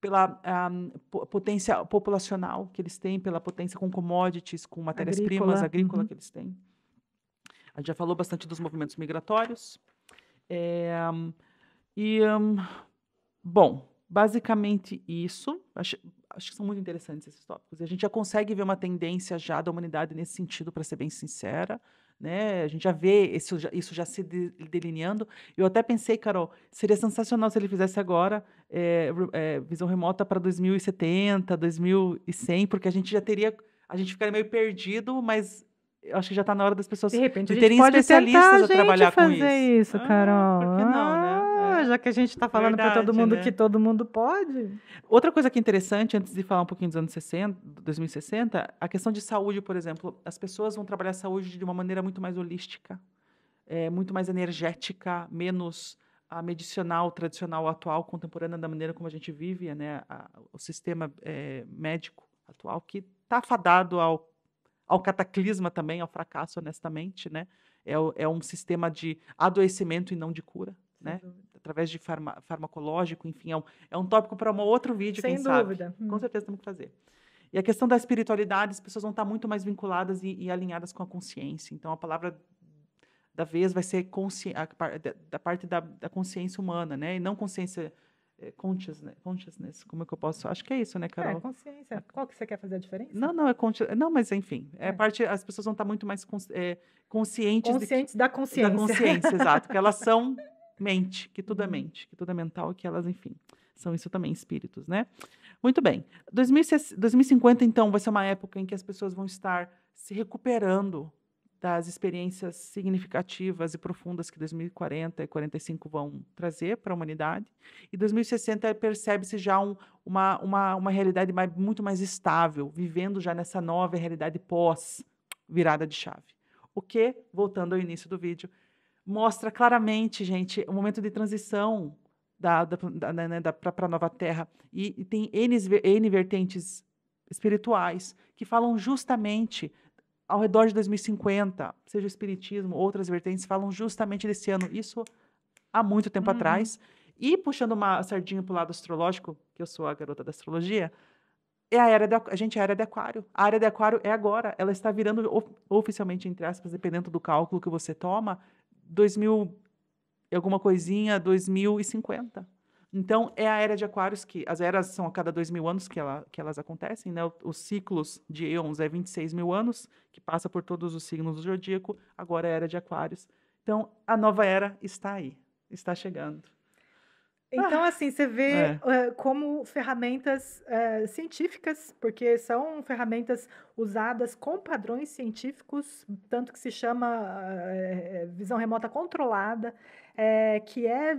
pela um, potência populacional que eles têm, pela potência com commodities, com matérias-primas agrícola uhum. que eles têm. A gente já falou bastante dos movimentos migratórios. É, e, um, bom, basicamente isso. Acho, acho que são muito interessantes esses tópicos. E a gente já consegue ver uma tendência já da humanidade nesse sentido, para ser bem sincera. Né? A gente já vê isso, isso já se delineando. Eu até pensei, Carol, seria sensacional se ele fizesse agora é, é, visão remota para 2070, 2100, porque a gente já teria, a gente ficaria meio perdido, mas eu acho que já está na hora das pessoas de repente, de terem especialistas a, a trabalhar com isso. fazer isso, Carol. Ah, por que não, né? Já que a gente está falando para todo mundo né? que todo mundo pode. Outra coisa que é interessante, antes de falar um pouquinho dos anos 60, 2060, a questão de saúde, por exemplo. As pessoas vão trabalhar a saúde de uma maneira muito mais holística, é, muito mais energética, menos a medicinal tradicional atual, contemporânea, da maneira como a gente vive, né, a, o sistema é, médico atual, que está fadado ao, ao cataclisma também, ao fracasso, honestamente, né? É, é um sistema de adoecimento e não de cura, né? Através de farma, farmacológico, enfim, é um, é um tópico para um outro vídeo, Sem quem dúvida. sabe. Hum. Com certeza temos que fazer. E a questão da espiritualidade, as pessoas vão estar muito mais vinculadas e, e alinhadas com a consciência. Então, a palavra da vez vai ser a, da parte da, da, consciência humana, né? E não consciência é, consciousness, consciousness, como é que eu posso? Acho que é isso, né, Carol? É, consciência. Qual que você quer fazer a diferença? Não, não, é consci... não, mas enfim, é, é, parte as pessoas vão estar muito mais é, conscientes conscientes da consciência. Da consciência, exato, que elas são mente, que tudo é mente, que tudo é mental que elas, enfim, são isso também, espíritos, né? Muito bem. 2050, então, vai ser uma época em que as pessoas vão estar se recuperando das experiências significativas e profundas que 2040 e 45 vão trazer para a humanidade. E 2060 percebe-se já um, uma, uma, uma realidade mais, muito mais estável, vivendo já nessa nova realidade pós virada de chave. O que, voltando ao início do vídeo, mostra claramente, gente, o momento de transição da, da, da, né, da para a nova terra. E, e tem N, N vertentes espirituais que falam justamente ao redor de 2050, seja o espiritismo, outras vertentes, falam justamente desse ano. Isso há muito tempo uhum. atrás. E puxando uma sardinha para o lado astrológico, que eu sou a garota da astrologia, é a era a gente é a era de aquário. A área de aquário é agora. Ela está virando oficialmente, entre aspas, dependendo do cálculo que você toma, 2000 alguma coisinha, 2050. Então, é a era de aquários que... As eras são a cada dois mil anos que, ela, que elas acontecem, né? Os ciclos de eons é 26 mil anos, que passa por todos os signos do zodíaco. Agora é a era de aquários. Então, a nova era está aí. Está chegando. Então, assim, você vê é. uh, como ferramentas uh, científicas, porque são ferramentas usadas com padrões científicos, tanto que se chama uh, visão remota controlada, é, que é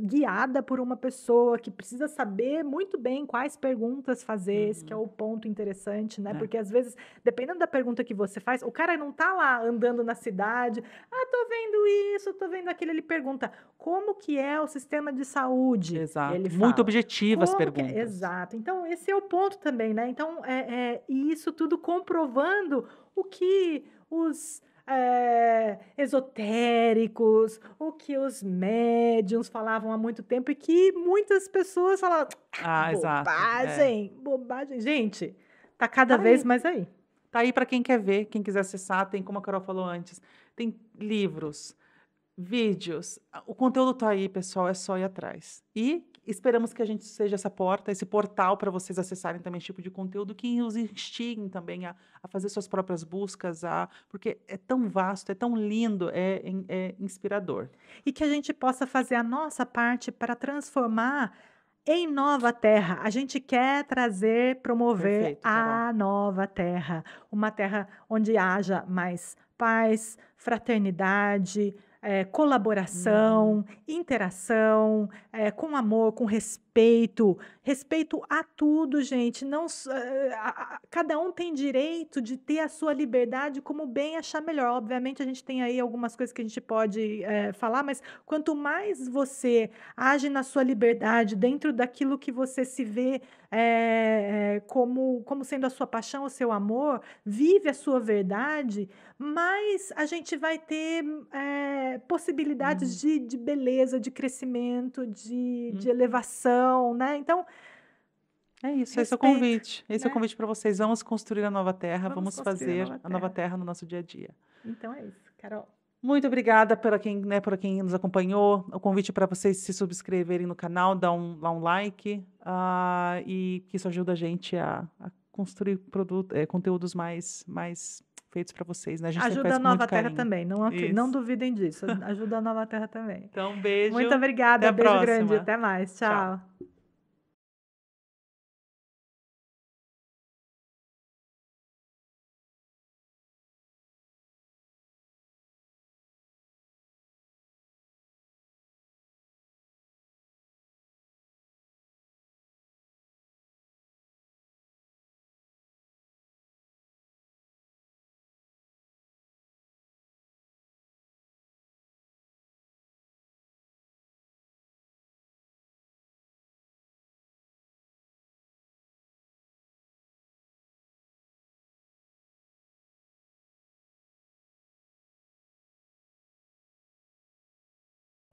guiada por uma pessoa que precisa saber muito bem quais perguntas fazer, uhum. esse que é uhum. o ponto interessante, né? É. Porque às vezes, dependendo da pergunta que você faz, o cara não tá lá andando na cidade, ah, tô vendo isso, tô vendo aquilo, ele pergunta, como que é o sistema de saúde? Exato. Ele fala, muito objetivas as é? perguntas. É? Exato. Então, esse é o ponto também, né? Então, é, é, e isso tudo comprovando o que os é, esotéricos, o que os médiums falavam há muito tempo e que muitas pessoas falavam. Ah, bobagem, exato. É. bobagem. Gente, tá cada tá vez aí. mais aí. Tá aí para quem quer ver, quem quiser acessar, tem, como a Carol falou antes, tem livros, vídeos. O conteúdo tá aí, pessoal, é só ir atrás. E esperamos que a gente seja essa porta, esse portal para vocês acessarem também esse tipo de conteúdo, que os instiguem também a, a, fazer suas próprias buscas, a, porque é tão vasto, é tão lindo, é, é inspirador. E que a gente possa fazer a nossa parte para transformar em nova terra. A gente quer trazer, promover Perfeito, a nova terra. Uma terra onde haja mais paz, fraternidade, é, colaboração, uhum. interação, é, com amor, com respeito, respeito a tudo, gente. Não, uh, a, a, cada um tem direito de ter a sua liberdade como bem achar melhor. Obviamente, a gente tem aí algumas coisas que a gente pode é, falar, mas quanto mais você age na sua liberdade, dentro daquilo que você se vê como, como sendo a sua paixão, o seu amor, vive a sua verdade, mais a gente vai ter é, possibilidades uhum. de, de beleza, de crescimento, de, uhum. de elevação, né? Então. É isso, respeito, esse é o convite. Esse né? é o né? convite para vocês. Vamos construir a nova terra, vamos, vamos fazer a nova, a nova terra no nosso dia a dia. Então é isso, Carol. Muito obrigada para quem, né, para quem nos acompanhou. O convite para vocês se subscreverem no canal, dar um, dar um like uh, e que isso ajuda a gente a, a construir produto, é, conteúdos mais, mais feitos para vocês. Né? A ajuda a Nova Terra também, não, não duvidem disso. Ajuda a Nova Terra também. Então, beijo. Muito obrigada, beijo próxima. grande, até mais. Tchau. Tchau.